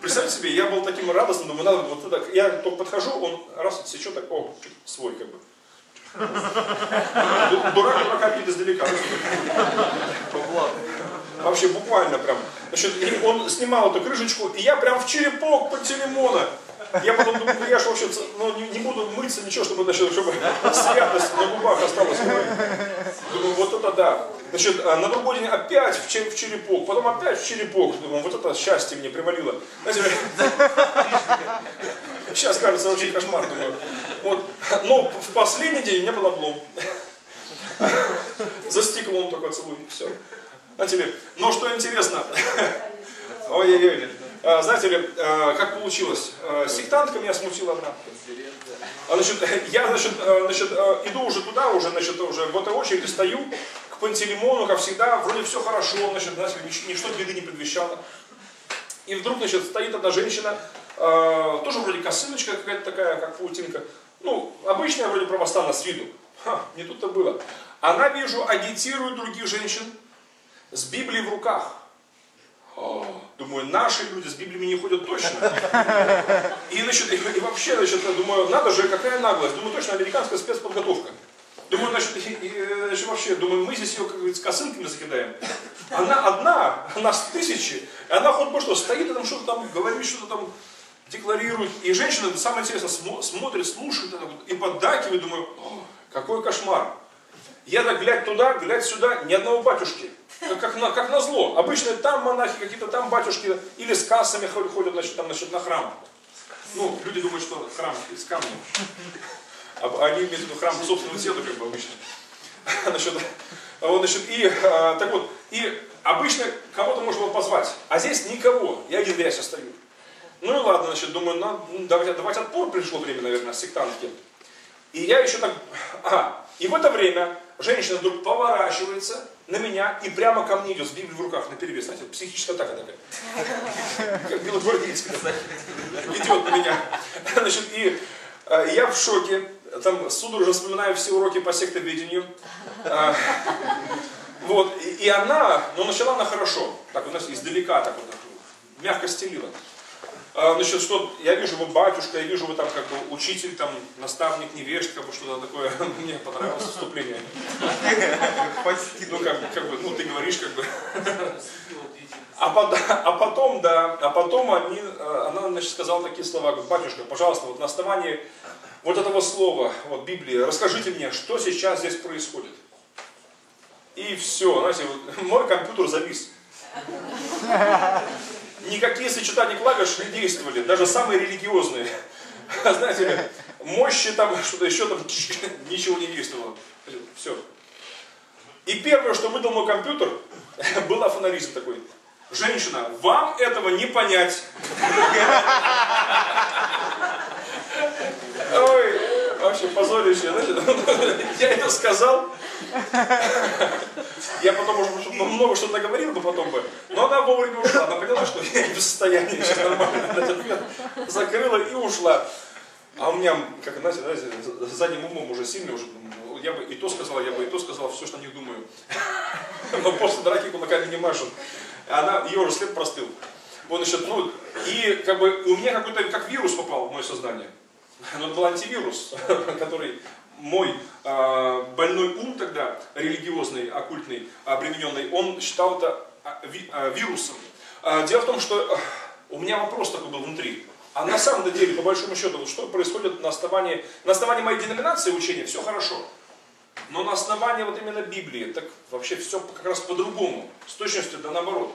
Представьте себе, я был таким радостным, думаю, надо вот это, я только подхожу, он раз отсечет, так, о, свой как бы. Дурак дурака пить издалека. Вообще буквально прям. Значит, он снимал эту крышечку, и я прям в черепок Пантелеймона. Я потом думаю, ну я же вообще ну, не, не буду мыться, ничего, чтобы, значит, чтобы святость на губах осталась. Думаю, вот это да. Значит, а на другой день опять в, череп, в черепок, потом опять в черепок. Думаю, вот это счастье мне привалило. Знаете, сейчас кажется очень кошмар, думаю. Вот. Но в последний день у меня был облом. За стеклом только целуй, все. Знаете ли, но что интересно, ой-ой-ой, а, знаете ли, а, как получилось? А, сектантка меня смутила одна. Значит, я, значит, значит, иду уже туда, уже, значит, уже в этой очереди стою, к Пантелеймону, как всегда, вроде все хорошо, значит, знаете, ничто беды не предвещало. И вдруг, значит, стоит одна женщина, тоже вроде косыночка какая-то такая, как паутинка. Ну, обычная вроде православная с виду. Ха, не тут-то было. Она, вижу, агитирует других женщин с Библией в руках. Думаю, наши люди с Библиями не ходят точно. И, значит, и, и вообще, значит, думаю, надо же, какая наглость. Думаю, точно американская спецподготовка. Думаю, значит, и, и, значит, вообще, думаю, мы здесь ее, как говорится, косынками закидаем. Она одна, нас тысячи, и она хоть бы что, стоит и там что-то там говорит, что-то там декларирует. И женщина, самое интересное, смо смотрит, слушает и поддакивает, думаю, какой кошмар. Я так глядь туда, глядь сюда, ни одного батюшки. Как, как, на, как на зло. Обычно там монахи, какие-то там батюшки, или с кассами ходят значит, там, значит, на храм. Ну, люди думают, что храм из камня. А они имеют в виду храм собственного цвета, как бы обычно. Значит, вот, значит, и, а, так вот, и обычно кого-то можно позвать, а здесь никого, я один грязь остаю. Ну и ладно, значит, думаю, надо ну, давать, отпор, пришло время, наверное, сектантки. И я еще так, ага, и в это время женщина вдруг поворачивается на меня и прямо ко мне идет с Библией в руках на перевес. Знаете, психическая атака такая. Как белогвардейская. Идет на меня. Значит, и э, я в шоке. Там судорожно вспоминаю все уроки по секторведению. Э, Вот, и, она, ну начала она хорошо, так у нас издалека, так вот, мягко стелила. А, значит, что я вижу, вы батюшка, я вижу, вы там как бы учитель, там, наставник, невежд, как бы что-то такое. Мне понравилось вступление. Ну, как, как бы, ну, ты говоришь, как бы. А, под, а потом, да, а потом они, э, она, значит, сказала такие слова, говорит, батюшка, пожалуйста, вот на основании вот этого слова, вот Библии, расскажите мне, что сейчас здесь происходит. И все, знаете, вот, мой компьютер завис. Никакие сочетания клавиш не действовали, даже самые религиозные. Знаете, мощи там, что-то еще там, ничего не действовало. Все. И первое, что выдал мой компьютер, был афонаризм такой. Женщина, вам этого не понять. вообще позорище, знаете, я это сказал. Я потом уже много что наговорил бы потом бы. Но она вовремя ушла. Она поняла, что я не в состоянии сейчас нормально дать ответ. Закрыла и ушла. А у меня, как знаете, знаете задним умом уже сильно уже, я бы и то сказал, я бы и то сказал, все, что них думаю. Но после драки кулаками не машут она, ее уже след простыл. Вот, значит, ну, и как бы у меня какой-то, как вирус попал в мое сознание. Но это был антивирус, который мой э, больной ум тогда, религиозный, оккультный, обремененный, он считал это а, э, вирусом. Дело в том, что у меня вопрос такой был внутри. А на самом деле, по большому счету, что происходит на основании, на основании моей деноминации учения, все хорошо. Но на основании вот именно Библии, так вообще все как раз по-другому. С точностью да наоборот.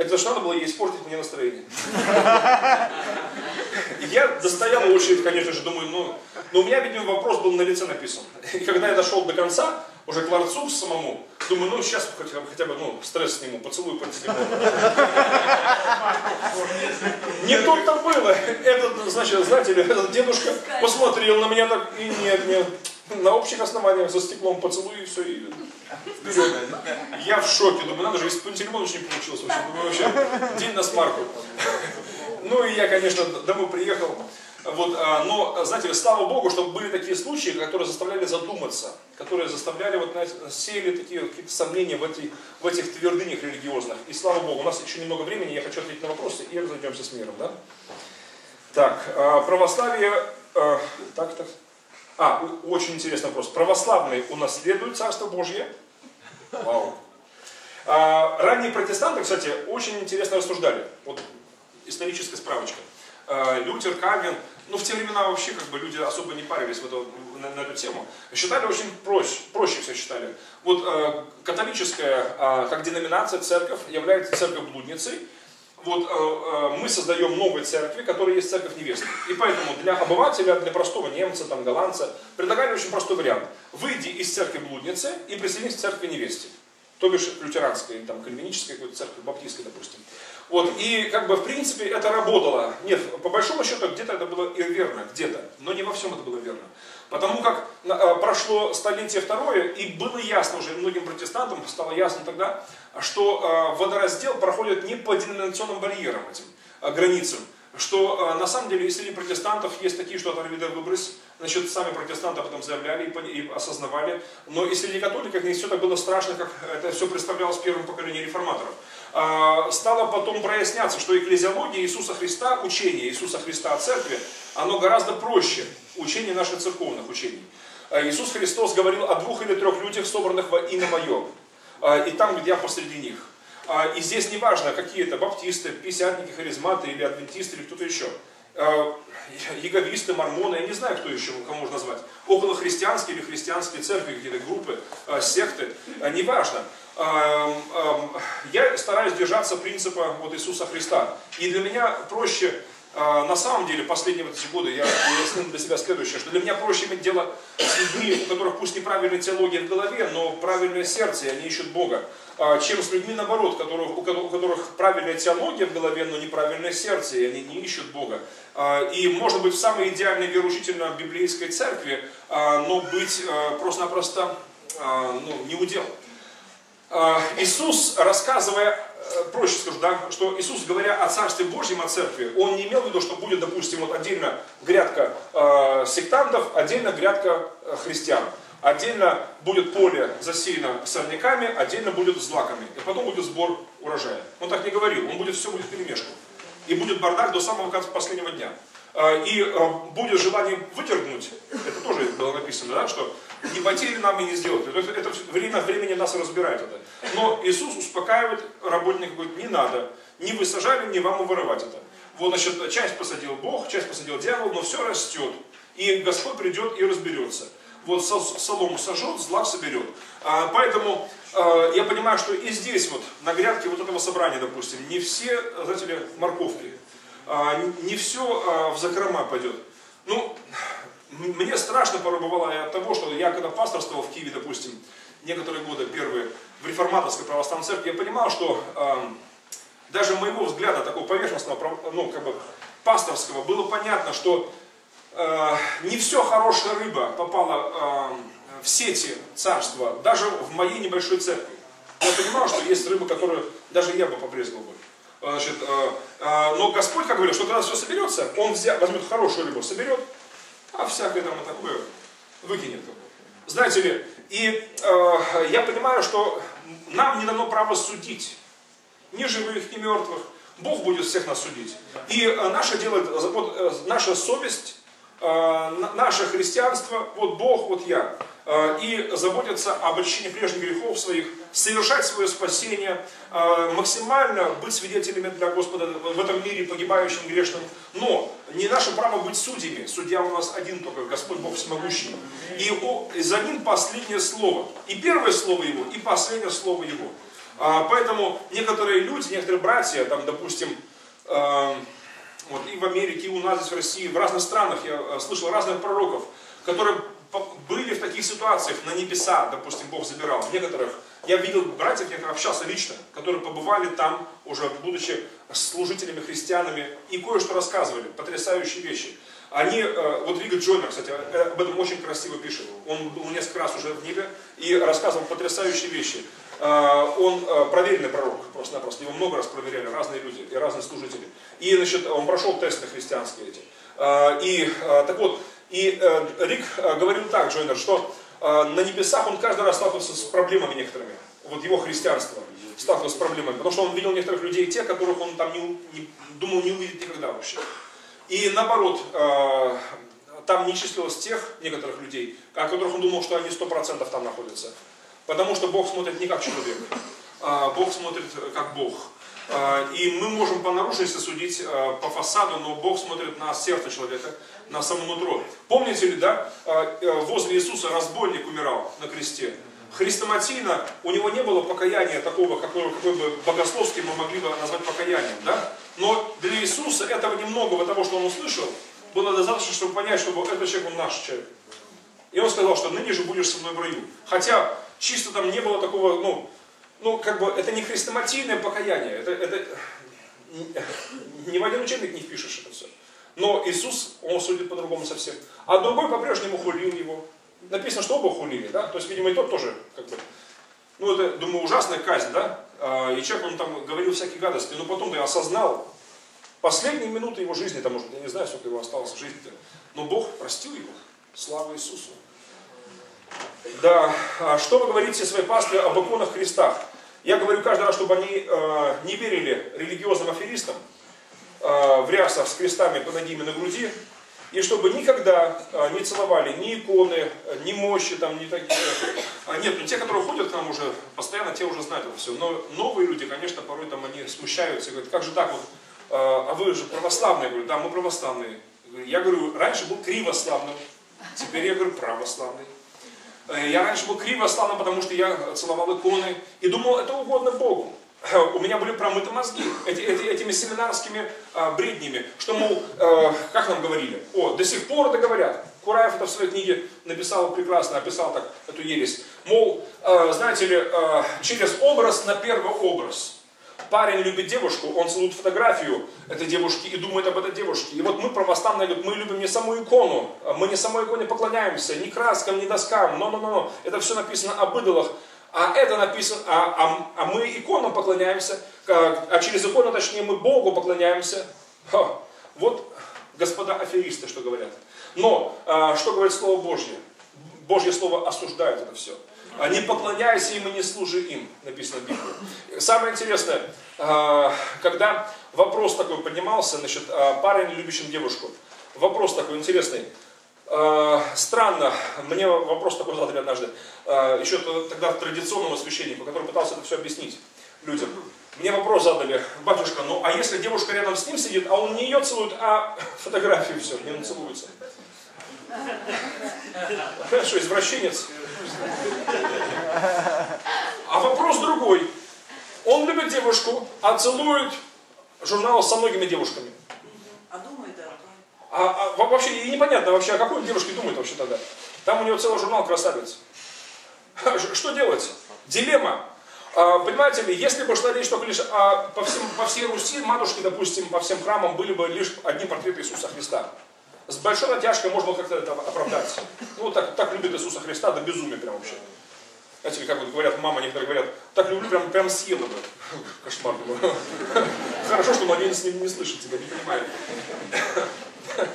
Это что надо было ей испортить мне настроение. Я достоял очередь, конечно же, думаю, ну, но у меня, видимо, вопрос был на лице написан. И когда я дошел до конца, уже к ларцу самому, думаю, ну, сейчас хотя, хотя бы, ну, стресс сниму, поцелую по. Не тут-то было. Этот, значит, знаете ли, этот дедушка посмотрел на меня так, и нет, нет на общих основаниях за стеклом поцелуй и все, и. Я в шоке, думаю, надо же, бы телефон очень не получилось, вообще, думаю, вообще, день на смарку. Ну и я, конечно, домой приехал, вот, а, но, знаете, слава Богу, что были такие случаи, которые заставляли задуматься, которые заставляли, вот, сеяли такие какие-то сомнения в, эти, в этих твердынях религиозных. И слава Богу, у нас еще немного времени, я хочу ответить на вопросы и разойдемся с миром, да? Так, а, православие, а, так, так, а, очень интересный вопрос. Православные унаследуют Царство Божье? Вау. А, ранние протестанты, кстати, очень интересно рассуждали. Вот историческая справочка. А, Лютер, Кальвин, ну в те времена вообще как бы люди особо не парились в эту, на, на эту тему. Считали очень проще, проще все считали. Вот а, католическая, а, как деноминация, церковь является церковь блудницей, вот э, э, мы создаем новые церкви, которые есть церковь невесты. И поэтому для обывателя, для простого немца, там, голландца, предлагали очень простой вариант. Выйди из церкви блудницы и присоединись к церкви невесте. То бишь лютеранской, там, кальвинической какой-то церкви, баптистской, допустим. Вот, и как бы в принципе это работало. Нет, по большому счету где-то это было и верно, где-то, но не во всем это было верно. Потому как э, прошло столетие второе, и было ясно уже многим протестантам, стало ясно тогда, что э, водораздел проходит не по деноминационным барьерам этим, а границам. Что э, на самом деле среди протестантов есть такие, что оторвида выброс, значит, сами протестанты об этом заявляли и, осознавали. Но и среди католиков не все так было страшно, как это все представлялось в первом поколении реформаторов. Стало потом проясняться, что экклезиология Иисуса Христа, учение Иисуса Христа о церкви, оно гораздо проще учения наших церковных учений. А Иисус Христос говорил о двух или трех людях, собранных во имя Мое. А, и там, где я посреди них. А, и здесь не важно, какие это баптисты, пятидесятники, харизматы или адвентисты или кто-то еще. Яговисты, мормоны, я не знаю, кто еще, кого можно назвать. Около христианские или христианские церкви, какие-то группы, секты, неважно. Я стараюсь держаться принципа вот Иисуса Христа. И для меня проще а, на самом деле, последние вот эти годы я выяснил для себя следующее, что для меня проще иметь дело с людьми, у которых пусть неправильная теология в голове, но правильное сердце, и они ищут Бога, а, чем с людьми наоборот, которых, у которых правильная теология в голове, но неправильное сердце, и они не ищут Бога. А, и может быть в самой идеальной вероучительно библейской церкви, но быть просто-напросто ну, не удел. Иисус, рассказывая проще скажу, да, что Иисус, говоря о Царстве Божьем, о Церкви, Он не имел в виду, что будет, допустим, вот отдельно грядка э, сектантов, отдельно грядка э, христиан. Отдельно будет поле засеяно сорняками, отдельно будет злаками. И потом будет сбор урожая. Он так не говорил, он будет все будет перемешку. И будет бардак до самого конца последнего дня. А, и а, будет желание выдергнуть, это тоже было написано, да, что не потери нам и не сделать. Это, это время времени нас разбирает это. Но Иисус успокаивает работников, говорит, не надо, не вы сажали, не вам вырывать это. Вот, значит, часть посадил Бог, часть посадил дьявол, но все растет. И Господь придет и разберется. Вот солому сожжет, злак соберет. А, поэтому а, я понимаю, что и здесь вот, на грядке вот этого собрания, допустим, не все, знаете ли, морковки. А, не все а, в закрома пойдет. Ну, мне страшно порой бывало от того, что я когда пасторствовал в Киеве, допустим, некоторые годы первые, в реформаторской православной церкви, я понимал, что даже моего взгляда, такого поверхностного, ну, как бы, пасторского, было понятно, что э, не все хорошая рыба попала э, в сети царства, даже в моей небольшой церкви. Я понимал, что есть рыба, которую даже я бы побрезгал бы. Значит, э, э, но Господь, как говорил, что когда все соберется, Он взя, возьмет хорошую рыбу, соберет, а всякое там и такое выкинет. Знаете ли, и э, я понимаю, что нам не дано право судить ни живых, ни мертвых. Бог будет всех нас судить. И э, наше дело, вот, э, наша совесть, э, наше христианство, вот Бог, вот я. И заботиться об очищении прежних грехов своих, совершать свое спасение, максимально быть свидетелями для Господа в этом мире погибающим, грешным. Но не наше право быть судьями. Судья у нас один только, Господь Бог всемогущий. И за ним последнее слово. И первое слово Его, и последнее слово Его. А, поэтому некоторые люди, некоторые братья, там, допустим, э, вот и в Америке, и у нас здесь в России, в разных странах я э, слышал разных пророков, которые были в таких ситуациях на небеса, допустим, Бог забирал. Некоторых, я видел братьев, я общался лично, которые побывали там, уже будучи служителями, христианами, и кое-что рассказывали, потрясающие вещи. Они, э, вот Рига Джойнер, кстати, э, об этом очень красиво пишет. Он был несколько раз уже в небе и рассказывал потрясающие вещи. А, он проверенный пророк, просто-напросто. Его много раз проверяли разные люди и разные служители. И, значит, он прошел тесты христианские эти. И, так вот, и э, Рик говорил так, Джойнер, что на небесах он каждый раз сталкивался с проблемами некоторыми. Вот его христианство сталкивался с проблемами. Потому что он видел некоторых людей, те, которых он там не, не думал не увидеть никогда вообще. И наоборот, там не числилось тех некоторых людей, о которых он думал, что они сто процентов там находятся. Потому что Бог смотрит не как человек, а Бог смотрит как Бог. А, и мы можем по наружности судить а, по фасаду, но Бог смотрит на сердце человека, на само нутро. Помните ли, да, а, э, возле Иисуса разбойник умирал на кресте. Христоматийно у него не было покаяния такого, какое, какое бы богословски мы могли бы назвать покаянием, да? Но для Иисуса этого немногого того, что он услышал, было достаточно, чтобы понять, что этот человек, он наш человек. И он сказал, что ныне же будешь со мной в раю. Хотя чисто там не было такого, ну, ну как бы это не хрестоматийное покаяние, это, это ни в один учебник не впишешь это все. Но Иисус, Он судит по-другому совсем. А другой по-прежнему хулил его. Написано, что оба хулили, да? То есть, видимо, и тот тоже, как бы, ну, это, думаю, ужасная казнь, да? А, и человек, он там говорил всякие гадости, но потом я осознал, последние минуты его жизни, там, может, я не знаю, сколько его осталось жизни-то, но Бог простил его. Слава Иисусу. Да, а что вы говорите своей пастве об иконах Христа? Я говорю каждый раз, чтобы они э, не верили религиозным аферистам э, в рясах с крестами по ноги и на груди, и чтобы никогда э, не целовали ни иконы, ни мощи, там, ни такие. А нет, ну те, которые ходят к нам уже постоянно, те уже знают это все. Но новые люди, конечно, порой там они смущаются и говорят, как же так вот, э, а вы же православные. Я говорю, да, мы православные. Я говорю, раньше был кривославным, теперь я говорю православный. Э, я раньше был кривославным, потому что я целовал иконы и думал, это угодно Богу. У меня были промыты мозги эти, эти, этими семинарскими а, бреднями, что, мол, а, как нам говорили, о, до сих пор это говорят. Кураев это в своей книге написал прекрасно, описал так эту ересь. Мол, а, знаете ли, а, через образ на первый образ парень любит девушку, он целует фотографию этой девушки и думает об этой девушке. И вот мы, православные, говорят, мы любим не саму икону, мы не самой иконе поклоняемся, ни краскам, ни доскам, но-но-но, это все написано об идолах, а это написано, а, а, а мы иконам поклоняемся, а через икону, точнее, мы Богу поклоняемся. Ха. Вот господа аферисты, что говорят. Но, а, что говорит Слово Божье? Божье Слово осуждает это все. Не поклоняйся им и не служи им, написано в Библии. Самое интересное, а, когда вопрос такой поднимался, значит, а, парень, любящий девушку, вопрос такой интересный. А, странно, мне вопрос такой задали однажды, еще тогда в традиционном освященнику, который пытался это все объяснить людям. Мне вопрос задали, батюшка, ну а если девушка рядом с ним сидит, а он не ее целует, а фотографию все, не целуется? Что, извращенец? А вопрос другой. Он любит девушку, а целует журнал со многими девушками. А думает о а, а вообще и непонятно вообще, о какой девушке думает вообще тогда. Там у него целый журнал красавиц. Что делать? Дилемма. А, понимаете ли, если бы шла речь только лишь о, по, всем, по всей Руси, матушки, допустим, по всем храмам были бы лишь одни портреты Иисуса Христа. С большой натяжкой можно как-то это оправдать. Ну, так, так любит Иисуса Христа, до безумия прям вообще. Знаете, как вот говорят, мама некоторые говорят, так люблю, прям, прям съела бы. Кошмар. Хорошо, что младенец не, не слышит тебя, не понимает.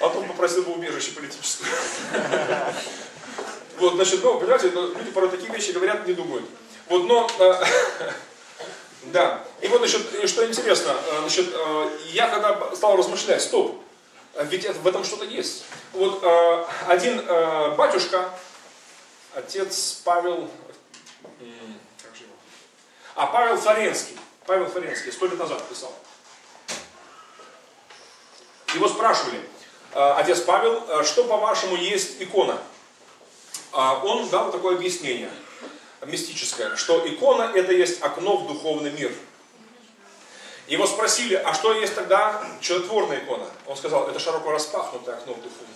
А то попросил бы убежище политическое. Вот, значит, ну, понимаете, люди порой такие вещи говорят, не думают. Вот, но, э, да. И вот, значит, что интересно, э, значит, э, я когда стал размышлять, стоп, ведь это, в этом что-то есть. Вот э, один э, батюшка, отец Павел, как же его? А, Павел Флоренский. Павел Флоренский, сто лет назад писал. Его спрашивали, э, отец Павел, что по-вашему есть икона? А он дал такое объяснение мистическое, что икона это есть окно в духовный мир – его спросили, а что есть тогда чудотворная икона? Он сказал, это широко распахнутое окно в духовный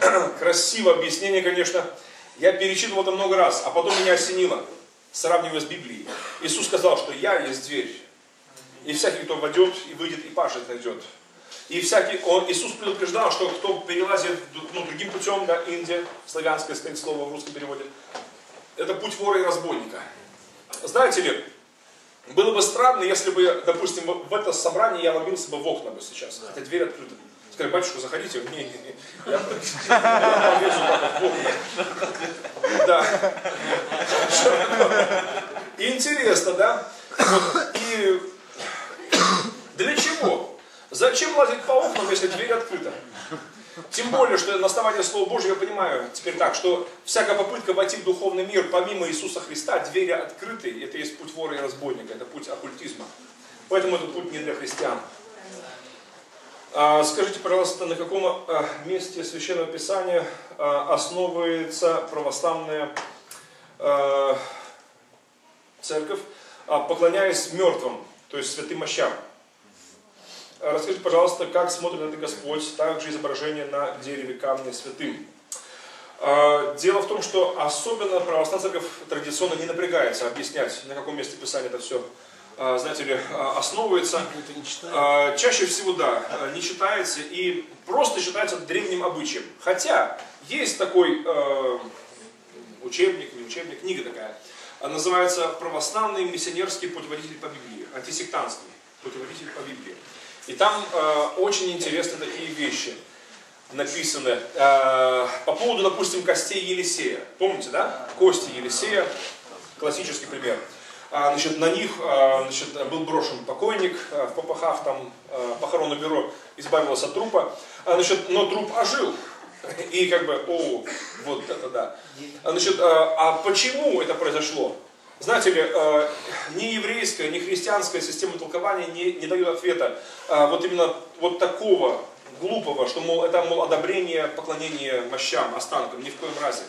мир. Красиво объяснение, конечно. Я перечитывал это много раз, а потом меня осенило, сравнивая с Библией. Иисус сказал, что я есть дверь. И всякий, кто войдет и выйдет, и пашет найдет. И всякий, он, Иисус предупреждал, что кто перелазит ну, другим путем, да, Индия, славянское сказать, слово в русском переводе, это путь вора и разбойника. Знаете ли, было бы странно, если бы, допустим, в это собрание я ломился бы в окна бы сейчас, хотя дверь открыта. Скажи, батюшка, заходите. Не, не, не. Я, я полезу в окна. Да. Интересно, да? И для чего? Зачем лазить по окнам, если дверь открыта? Тем более, что на основании Слова Божьего я понимаю теперь так, что всякая попытка войти в духовный мир помимо Иисуса Христа, двери открыты, это есть путь вора и разбойника, это путь оккультизма. Поэтому этот путь не для христиан. А, скажите, пожалуйста, на каком а, месте Священного Писания а, основывается православная церковь, поклоняясь мертвым, то есть святым мощам? Расскажите, пожалуйста, как смотрит на это Господь, также изображение на дереве камня святым. А, дело в том, что особенно православная церковь традиционно не напрягается объяснять, на каком месте Писания это все, а, знаете ли, а, основывается. Чаще всего, да, не читается и просто считается древним обычаем. Хотя есть такой учебник, не учебник, книга такая, называется «Православный миссионерский путеводитель по Библии», антисектантский путеводитель по Библии. И там э, очень интересны такие вещи написаны. Э, по поводу, допустим, костей Елисея. Помните, да? Кости Елисея, классический пример. А, значит, на них а, значит, был брошен покойник а, в попахах, там а, похоронное бюро избавилось от трупа. А, значит, но труп ожил. И как бы, о, вот это да. А, значит, а почему это произошло? Знаете ли, э, ни еврейская, ни христианская система толкования не, не дают ответа э, вот именно вот такого глупого, что, мол, это, мол, одобрение, поклонение мощам, останкам, ни в коем разе.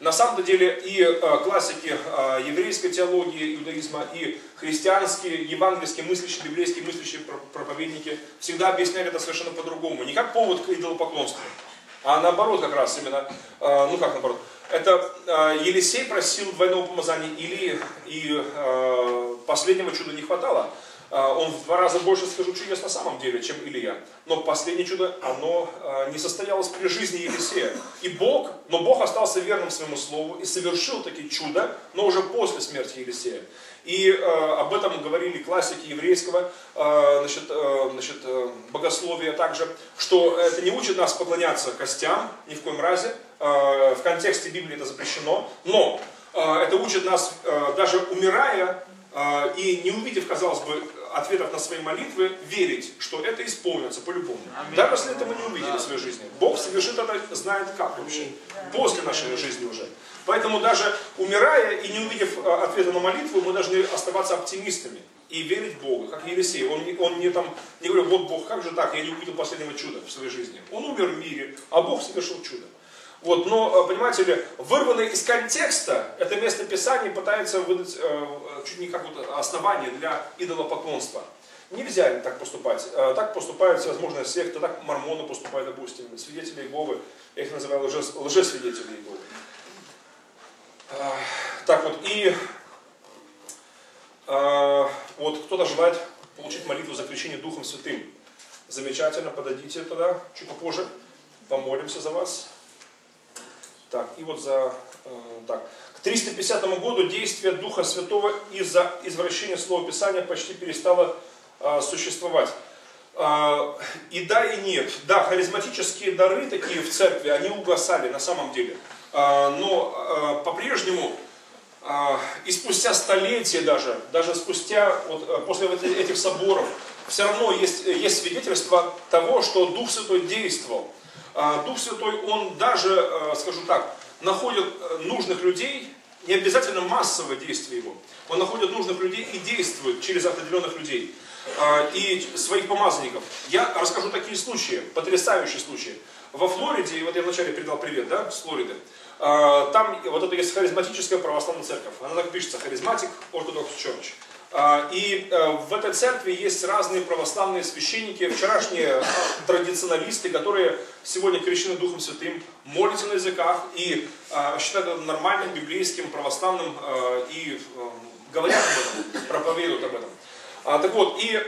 На самом деле и э, классики еврейской теологии, иудаизма, и христианские, евангельские мыслящие, библейские мыслящие проповедники всегда объясняли это совершенно по-другому. Не как повод к идолопоклонству, а наоборот как раз именно, ну как наоборот, это э, Елисей просил двойного помазания Илии, и э, последнего чуда не хватало. а, он в два раза больше скажу чудес на самом деле, чем Илья. Но последнее чудо, оно а, не состоялось при жизни Елисея. И Бог, но Бог остался верным своему слову и совершил такие чудо, но уже после смерти Елисея. И э, об этом говорили классики еврейского э, значит, э, значит, э, богословия также, что это не учит нас поклоняться костям, ни в коем разе. Э, в контексте Библии это запрещено. Но э, это учит нас, э, даже умирая, и не увидев, казалось бы, ответов на свои молитвы, верить, что это исполнится по-любому. Даже если это мы не увидели в своей жизни. Бог совершит это, знает как вообще. После нашей жизни уже. Поэтому даже умирая и не увидев ответа на молитву, мы должны оставаться оптимистами и верить в Бога, как Елисей. Он, не, он не, там, не говорил, вот Бог, как же так, я не увидел последнего чуда в своей жизни. Он умер в мире, а Бог совершил чудо. Вот, но, э, понимаете ли, вырванное из контекста, это место Писания пытается выдать э, чуть не как вот основание для идолопоклонства. Нельзя так поступать. Э, так поступают всевозможные секты, так мормоны поступают, допустим, свидетели Иеговы, я их называю лжес, лжесвидетели Иеговы. Так вот, и э, вот кто-то желает получить молитву за крещение Духом Святым. Замечательно, подойдите туда чуть попозже. Помолимся за вас. Так, и вот за... Э, так. К 350 году действие Духа Святого из-за извращения Слова Писания почти перестало э, существовать. Э, и да, и нет. Да, харизматические дары такие в церкви, они угасали на самом деле. А, но а, по-прежнему а, и спустя столетия даже, даже спустя, вот, после этих соборов, все равно есть, есть свидетельство того, что Дух Святой действовал. Дух Святой, Он даже, скажу так, находит нужных людей, не обязательно массовое действие Его, Он находит нужных людей и действует через определенных людей и своих помазанников. Я расскажу такие случаи, потрясающие случаи. Во Флориде, вот я вначале передал привет, да, с Флориды, а, там вот это есть харизматическая православная церковь. Она так пишется, харизматик Orthodox Church. А, и э, в этой церкви есть разные православные священники, вчерашние а, традиционалисты, которые сегодня крещены Духом Святым, молятся на языках и считают это нормальным, библейским, православным и э, говорят об этом, проповедуют об этом. Так вот, и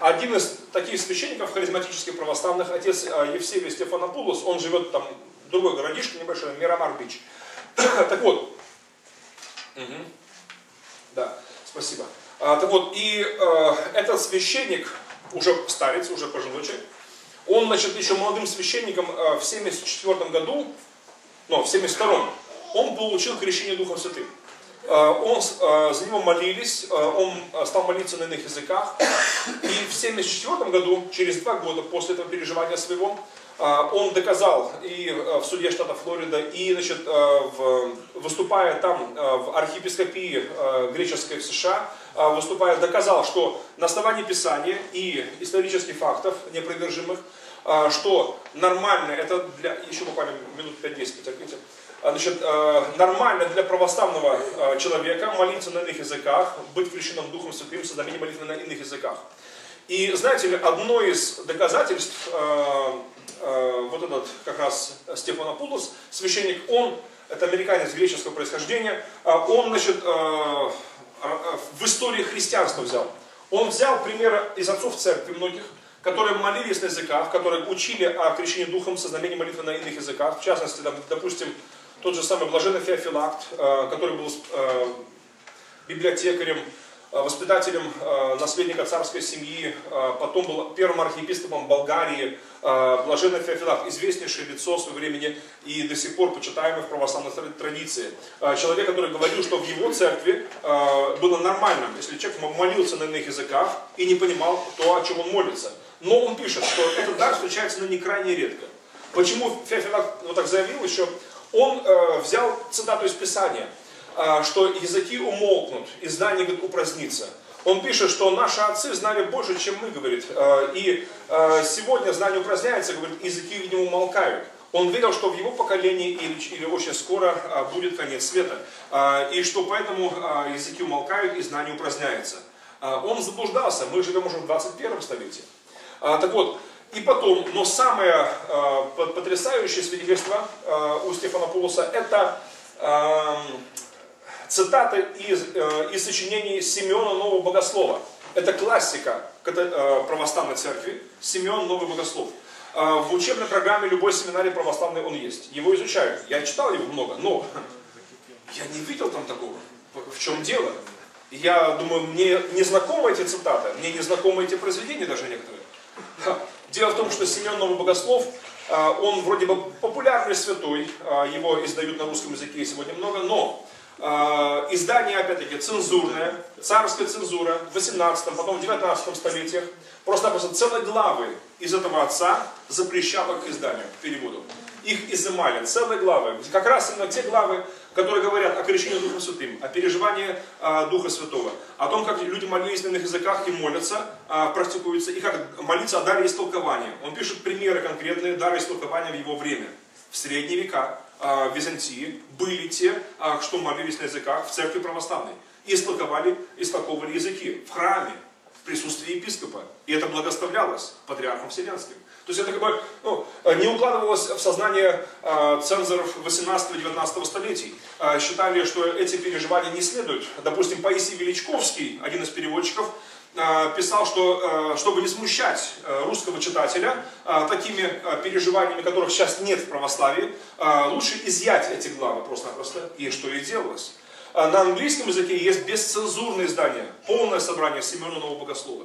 один из таких священников харизматических православных, отец Евсевий Стефанопулос, он живет там другой городишко небольшой, Мирамар-Бич. так вот, угу. да, спасибо. А, так вот, и э, этот священник, уже старец, уже пожилой человек, он, значит, еще молодым священником э, в 74 году, ну, в 72 он получил крещение Духом Святым. Э, он, э, за него молились, э, он стал молиться на иных языках. И в 74 году, через два года после этого переживания своего, он доказал и э, в суде штата Флорида, и значит, э, выступая там в архиепископии греческой в США, выступая, доказал, что на основании Писания и исторических фактов неопровержимых, что нормально, это для, еще буквально минут 5-10, потерпите, Значит, нормально для православного человека молиться на иных языках, быть крещенным Духом Святым, создание молитвы на иных языках. И знаете ли, одно из доказательств вот этот как раз Стефанопулос, священник, он, это американец греческого происхождения, э, он, значит, э, в истории христианства взял. Он взял примеры из отцов церкви многих, которые молились на языках, которые учили о крещении духом со знамением молитвы на иных языках. В частности, допустим, тот же самый блаженный Феофилакт, который был библиотекарем, воспитателем наследника царской семьи, потом был первым архиепископом Болгарии, блаженный Феофилак, известнейшее лицо в своем времени и до сих пор почитаемый в православной традиции. Человек, который говорил, что в его церкви было нормально, если человек молился на иных языках и не понимал то, о чем он молится. Но он пишет, что этот дар встречается на не крайне редко. Почему Феофилак вот так заявил еще? Он э, взял цитату из Писания, э, что языки умолкнут, и знание говорит, упразднится. Он пишет, что наши отцы знали больше, чем мы, говорит. Э, и э, сегодня знание упраздняется, говорит, языки, видимо, умолкают. Он верил, что в его поколении или, или очень скоро а, будет конец света. А, и что поэтому а, языки умолкают и знание упраздняется. А, он заблуждался. Мы живем уже в 21 столетии. А, так вот, и потом, но самое а, потрясающее свидетельство а, у Стефана Полоса это цитаты из, э, из сочинений Симеона Нового Богослова. это классика э, православной церкви, Симеон Новый Богослов. Э, в учебной программе любой семинарии православной он есть. Его изучают. Я читал его много, но я не видел там такого. В чем дело? Я думаю, мне не знакомы эти цитаты, мне не знакомы эти произведения даже некоторые. Дело в том, что Семен Новый Богослов, а, он вроде бы популярный святой, его издают на русском языке сегодня много, но издание, опять-таки, цензурное, царская цензура в 18 потом в 19 столетиях, просто-напросто целые главы из этого отца запрещала к изданию, к переводу. Их изымали, целые главы. Как раз именно те главы, которые говорят о крещении Духом Святым, о переживании а, Духа Святого, о том, как люди молились на иных языках и молятся, а, практикуются, и как молиться о даре истолкования. Он пишет примеры конкретные дара истолкования в его время. В средние века а, в Византии были те, а, что молились на языках в церкви православной. Истолковали, истолковывали языки в храме, в присутствии епископа. И это благословлялось патриархом Вселенским. То есть это как бы ну, не укладывалось в сознание э, цензоров 18-19 столетий. Э, считали, что эти переживания не следуют. Допустим, Паисий Величковский, один из переводчиков, писал, что э, чтобы не смущать э, русского читателя э, такими э, переживаниями, которых сейчас нет в православии, э, лучше изъять эти главы просто-напросто. И что и делалось. Э, на английском языке есть бесцензурное издание, полное собрание Семена Нового Богослова.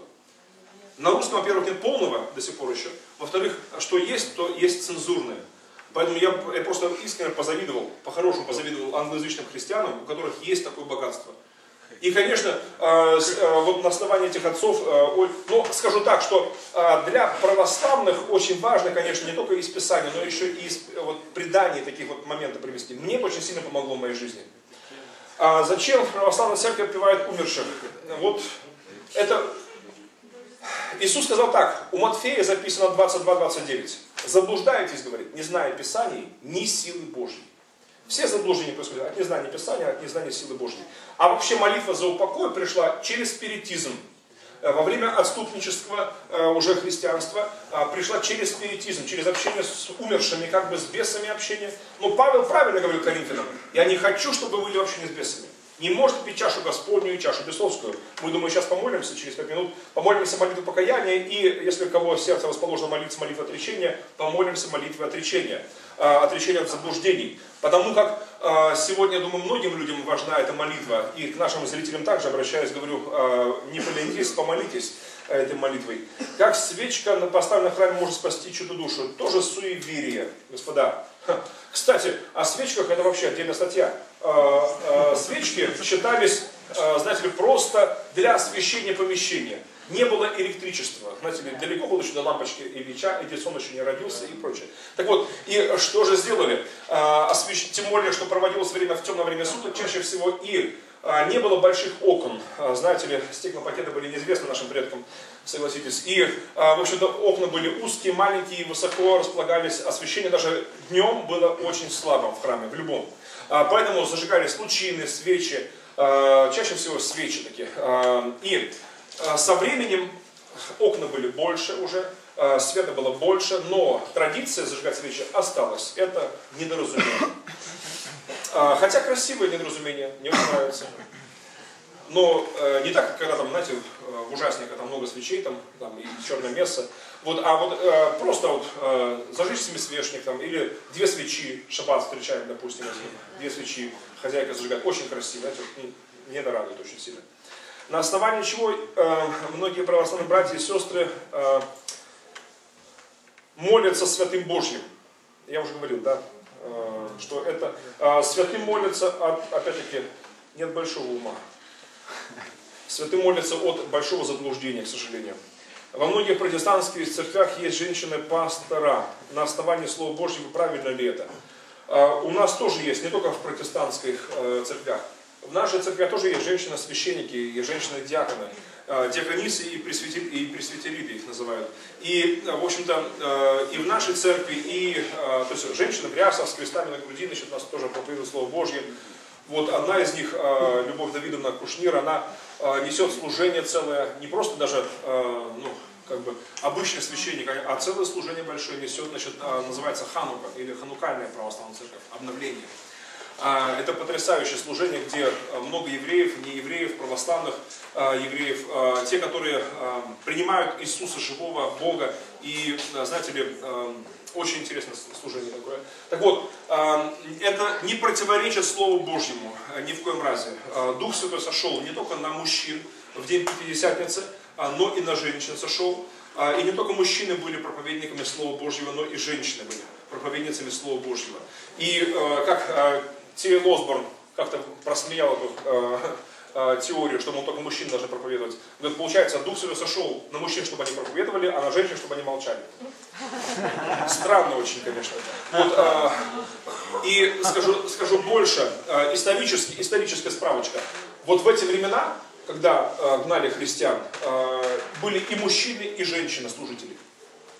На русском, во-первых, нет полного до сих пор еще. Во-вторых, что есть, то есть цензурное. Поэтому я, я просто искренне позавидовал, по-хорошему позавидовал англоязычным христианам, у которых есть такое богатство. И, конечно, э, э, вот на основании этих отцов, э, ну, скажу так, что для православных очень важно, конечно, не только из Писания, но еще и из вот, преданий таких вот моментов привести. Мне очень сильно помогло в моей жизни. А зачем православная церковь отпевает умерших? Вот это Иисус сказал так, у Матфея записано 22-29. Заблуждаетесь, говорит, не зная Писаний, ни силы Божьей. Все заблуждения происходят от незнания Писания, от незнания силы Божьей. А вообще молитва за упокой пришла через спиритизм. Э, во время отступничества э, уже христианства э, пришла через спиритизм, через общение с умершими, как бы с бесами общение. Но Павел правильно говорил Коринфянам, я не хочу, чтобы вы были в общении с бесами не может пить чашу Господню и чашу бесовскую. Мы, думаю, сейчас помолимся через 5 минут, помолимся молитву покаяния, и если у кого сердце расположено молиться молитву отречения, помолимся молитвой отречения, а, отречения от заблуждений. Потому как а, сегодня, я думаю, многим людям важна эта молитва, и к нашим зрителям также обращаюсь, говорю, а, не поленитесь, помолитесь этой молитвой. Как свечка на поставленном храме может спасти чью-то душу? Тоже суеверие, господа. Кстати, о свечках это вообще отдельная статья. А, а, свечки считались, а, знаете ли, просто для освещения помещения. Не было электричества. Знаете ли, далеко было еще до лампочки Ильича, Эдисон еще не родился и прочее. Так вот, и что же сделали? Освещ... Тем более, что проводилось время в темное время суток, чаще всего и не было больших окон. Знаете ли, стеклопакеты были неизвестны нашим предкам, согласитесь. И, в общем-то, окна были узкие, маленькие, высоко располагались. Освещение даже днем было очень слабым в храме, в любом. А, поэтому зажигались лучины, свечи, а, чаще всего свечи такие. А, и со временем окна были больше уже, света было больше, но традиция зажигать свечи осталась. Это недоразумение. Хотя красивое недоразумение, мне очень нравится. Но э, не так, когда там, знаете, в ужаснике там много свечей, там, там и черное место. Вот, а вот э, просто вот э, зажечь семисвечник там, или две свечи, шаббат встречаем, допустим, если две свечи хозяйка зажигает, очень красиво, знаете, вот, мне это радует очень сильно. На основании чего э, многие православные братья и сестры э, молятся святым Божьим. Я уже говорил, да, э, что это э, святым молятся, от, опять-таки, нет большого ума. Святым молятся от большого заблуждения, к сожалению. Во многих протестантских церквях есть женщины-пастора. На основании Слова Божьего правильно ли это? А, у нас тоже есть, не только в протестантских э, церквях. В нашей церкви тоже есть женщины-священники и женщины-диаконы. А, диаконисы и, пресвитери, и пресвитериды их называют. И, в общем-то, э, и в нашей церкви, и э, то есть женщины в с крестами на груди, значит, у нас тоже проповедует Слово Божье. Вот одна из них, Любовь Давидовна Кушнир, она несет служение целое, не просто даже ну, как бы обычный священник, а целое служение большое несет, значит, называется Ханука или Ханукальная православная церковь, обновление. А, Это потрясающее служение, где а, много евреев, не евреев, православных а, евреев, а, те, которые а, принимают Иисуса живого Бога. И, а, знаете ли, а, очень интересное служение такое. Так вот, а, это не противоречит Слову Божьему а, ни в коем разе. А, Дух Святой сошел не только на мужчин в день Пятидесятницы, а, но и на женщин сошел. А, И не только мужчины были проповедниками Слова Божьего, но и женщины были проповедницами Слова Божьего. И э, как э, Ти Лосборн как-то просмеял эту э, теорию, что, мол, только мужчины должны проповедовать. Говорит, получается, Дух Святой сошел на мужчин, чтобы они проповедовали, а на женщин, чтобы они молчали. Странно очень, конечно. Вот, э, и скажу, скажу больше, э, исторически, историческая справочка. Вот в эти времена, когда э, гнали христиан, э, были и мужчины, и женщины-служители.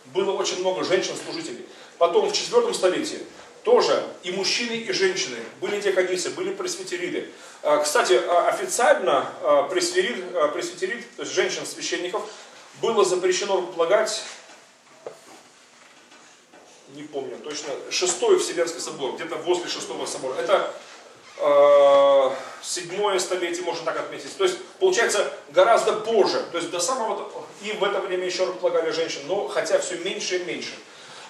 Было очень много женщин-служителей. Потом в четвертом столетии тоже и мужчины, и женщины были диаконисы, были пресвитериды. Э, Кстати, э, официально э, пресвитерид, пресвитерид, то есть женщин-священников, было запрещено предполагать не помню точно, шестой Вселенский собор, где-то возле шестого собора. Это седьмое столетие, можно так отметить. То есть, получается, гораздо позже. То есть, до самого... И в это время еще предполагали женщин, но хотя все меньше и меньше.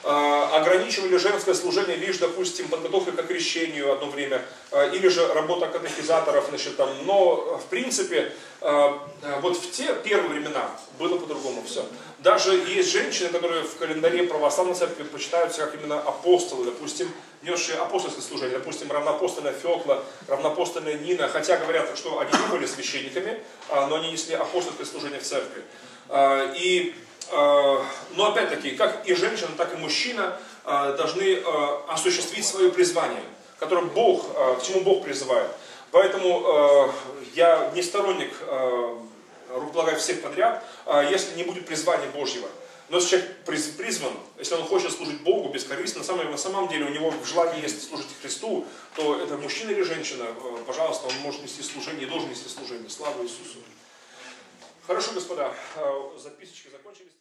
Э, ограничивали женское служение лишь, допустим, подготовкой к крещению одно время, э, или же работа катехизаторов, значит, там. Но, в принципе, э, вот в те первые времена было по-другому все. Даже есть женщины, которые в календаре православной церкви почитаются как именно апостолы, допустим, несшие апостольское служение, допустим, равноапостольная Феокла, равноапостольная Нина, хотя говорят, что они не были священниками, а, но они несли апостольское служение в церкви. И, но опять-таки, как и женщина, так и мужчина а, должны а, осуществить свое призвание, которое Бог, а, к чему Бог призывает. Поэтому а, я не сторонник а, руководить всех подряд, а, если не будет призвания Божьего. Но если человек приз- призван, если он хочет служить Богу бескорыстно, на самом, на самом деле у него в желании есть служить Христу, то это мужчина или женщина, пожалуйста, он может нести служение должен нести служение. Слава Иисусу. Хорошо, господа, записочки закончились.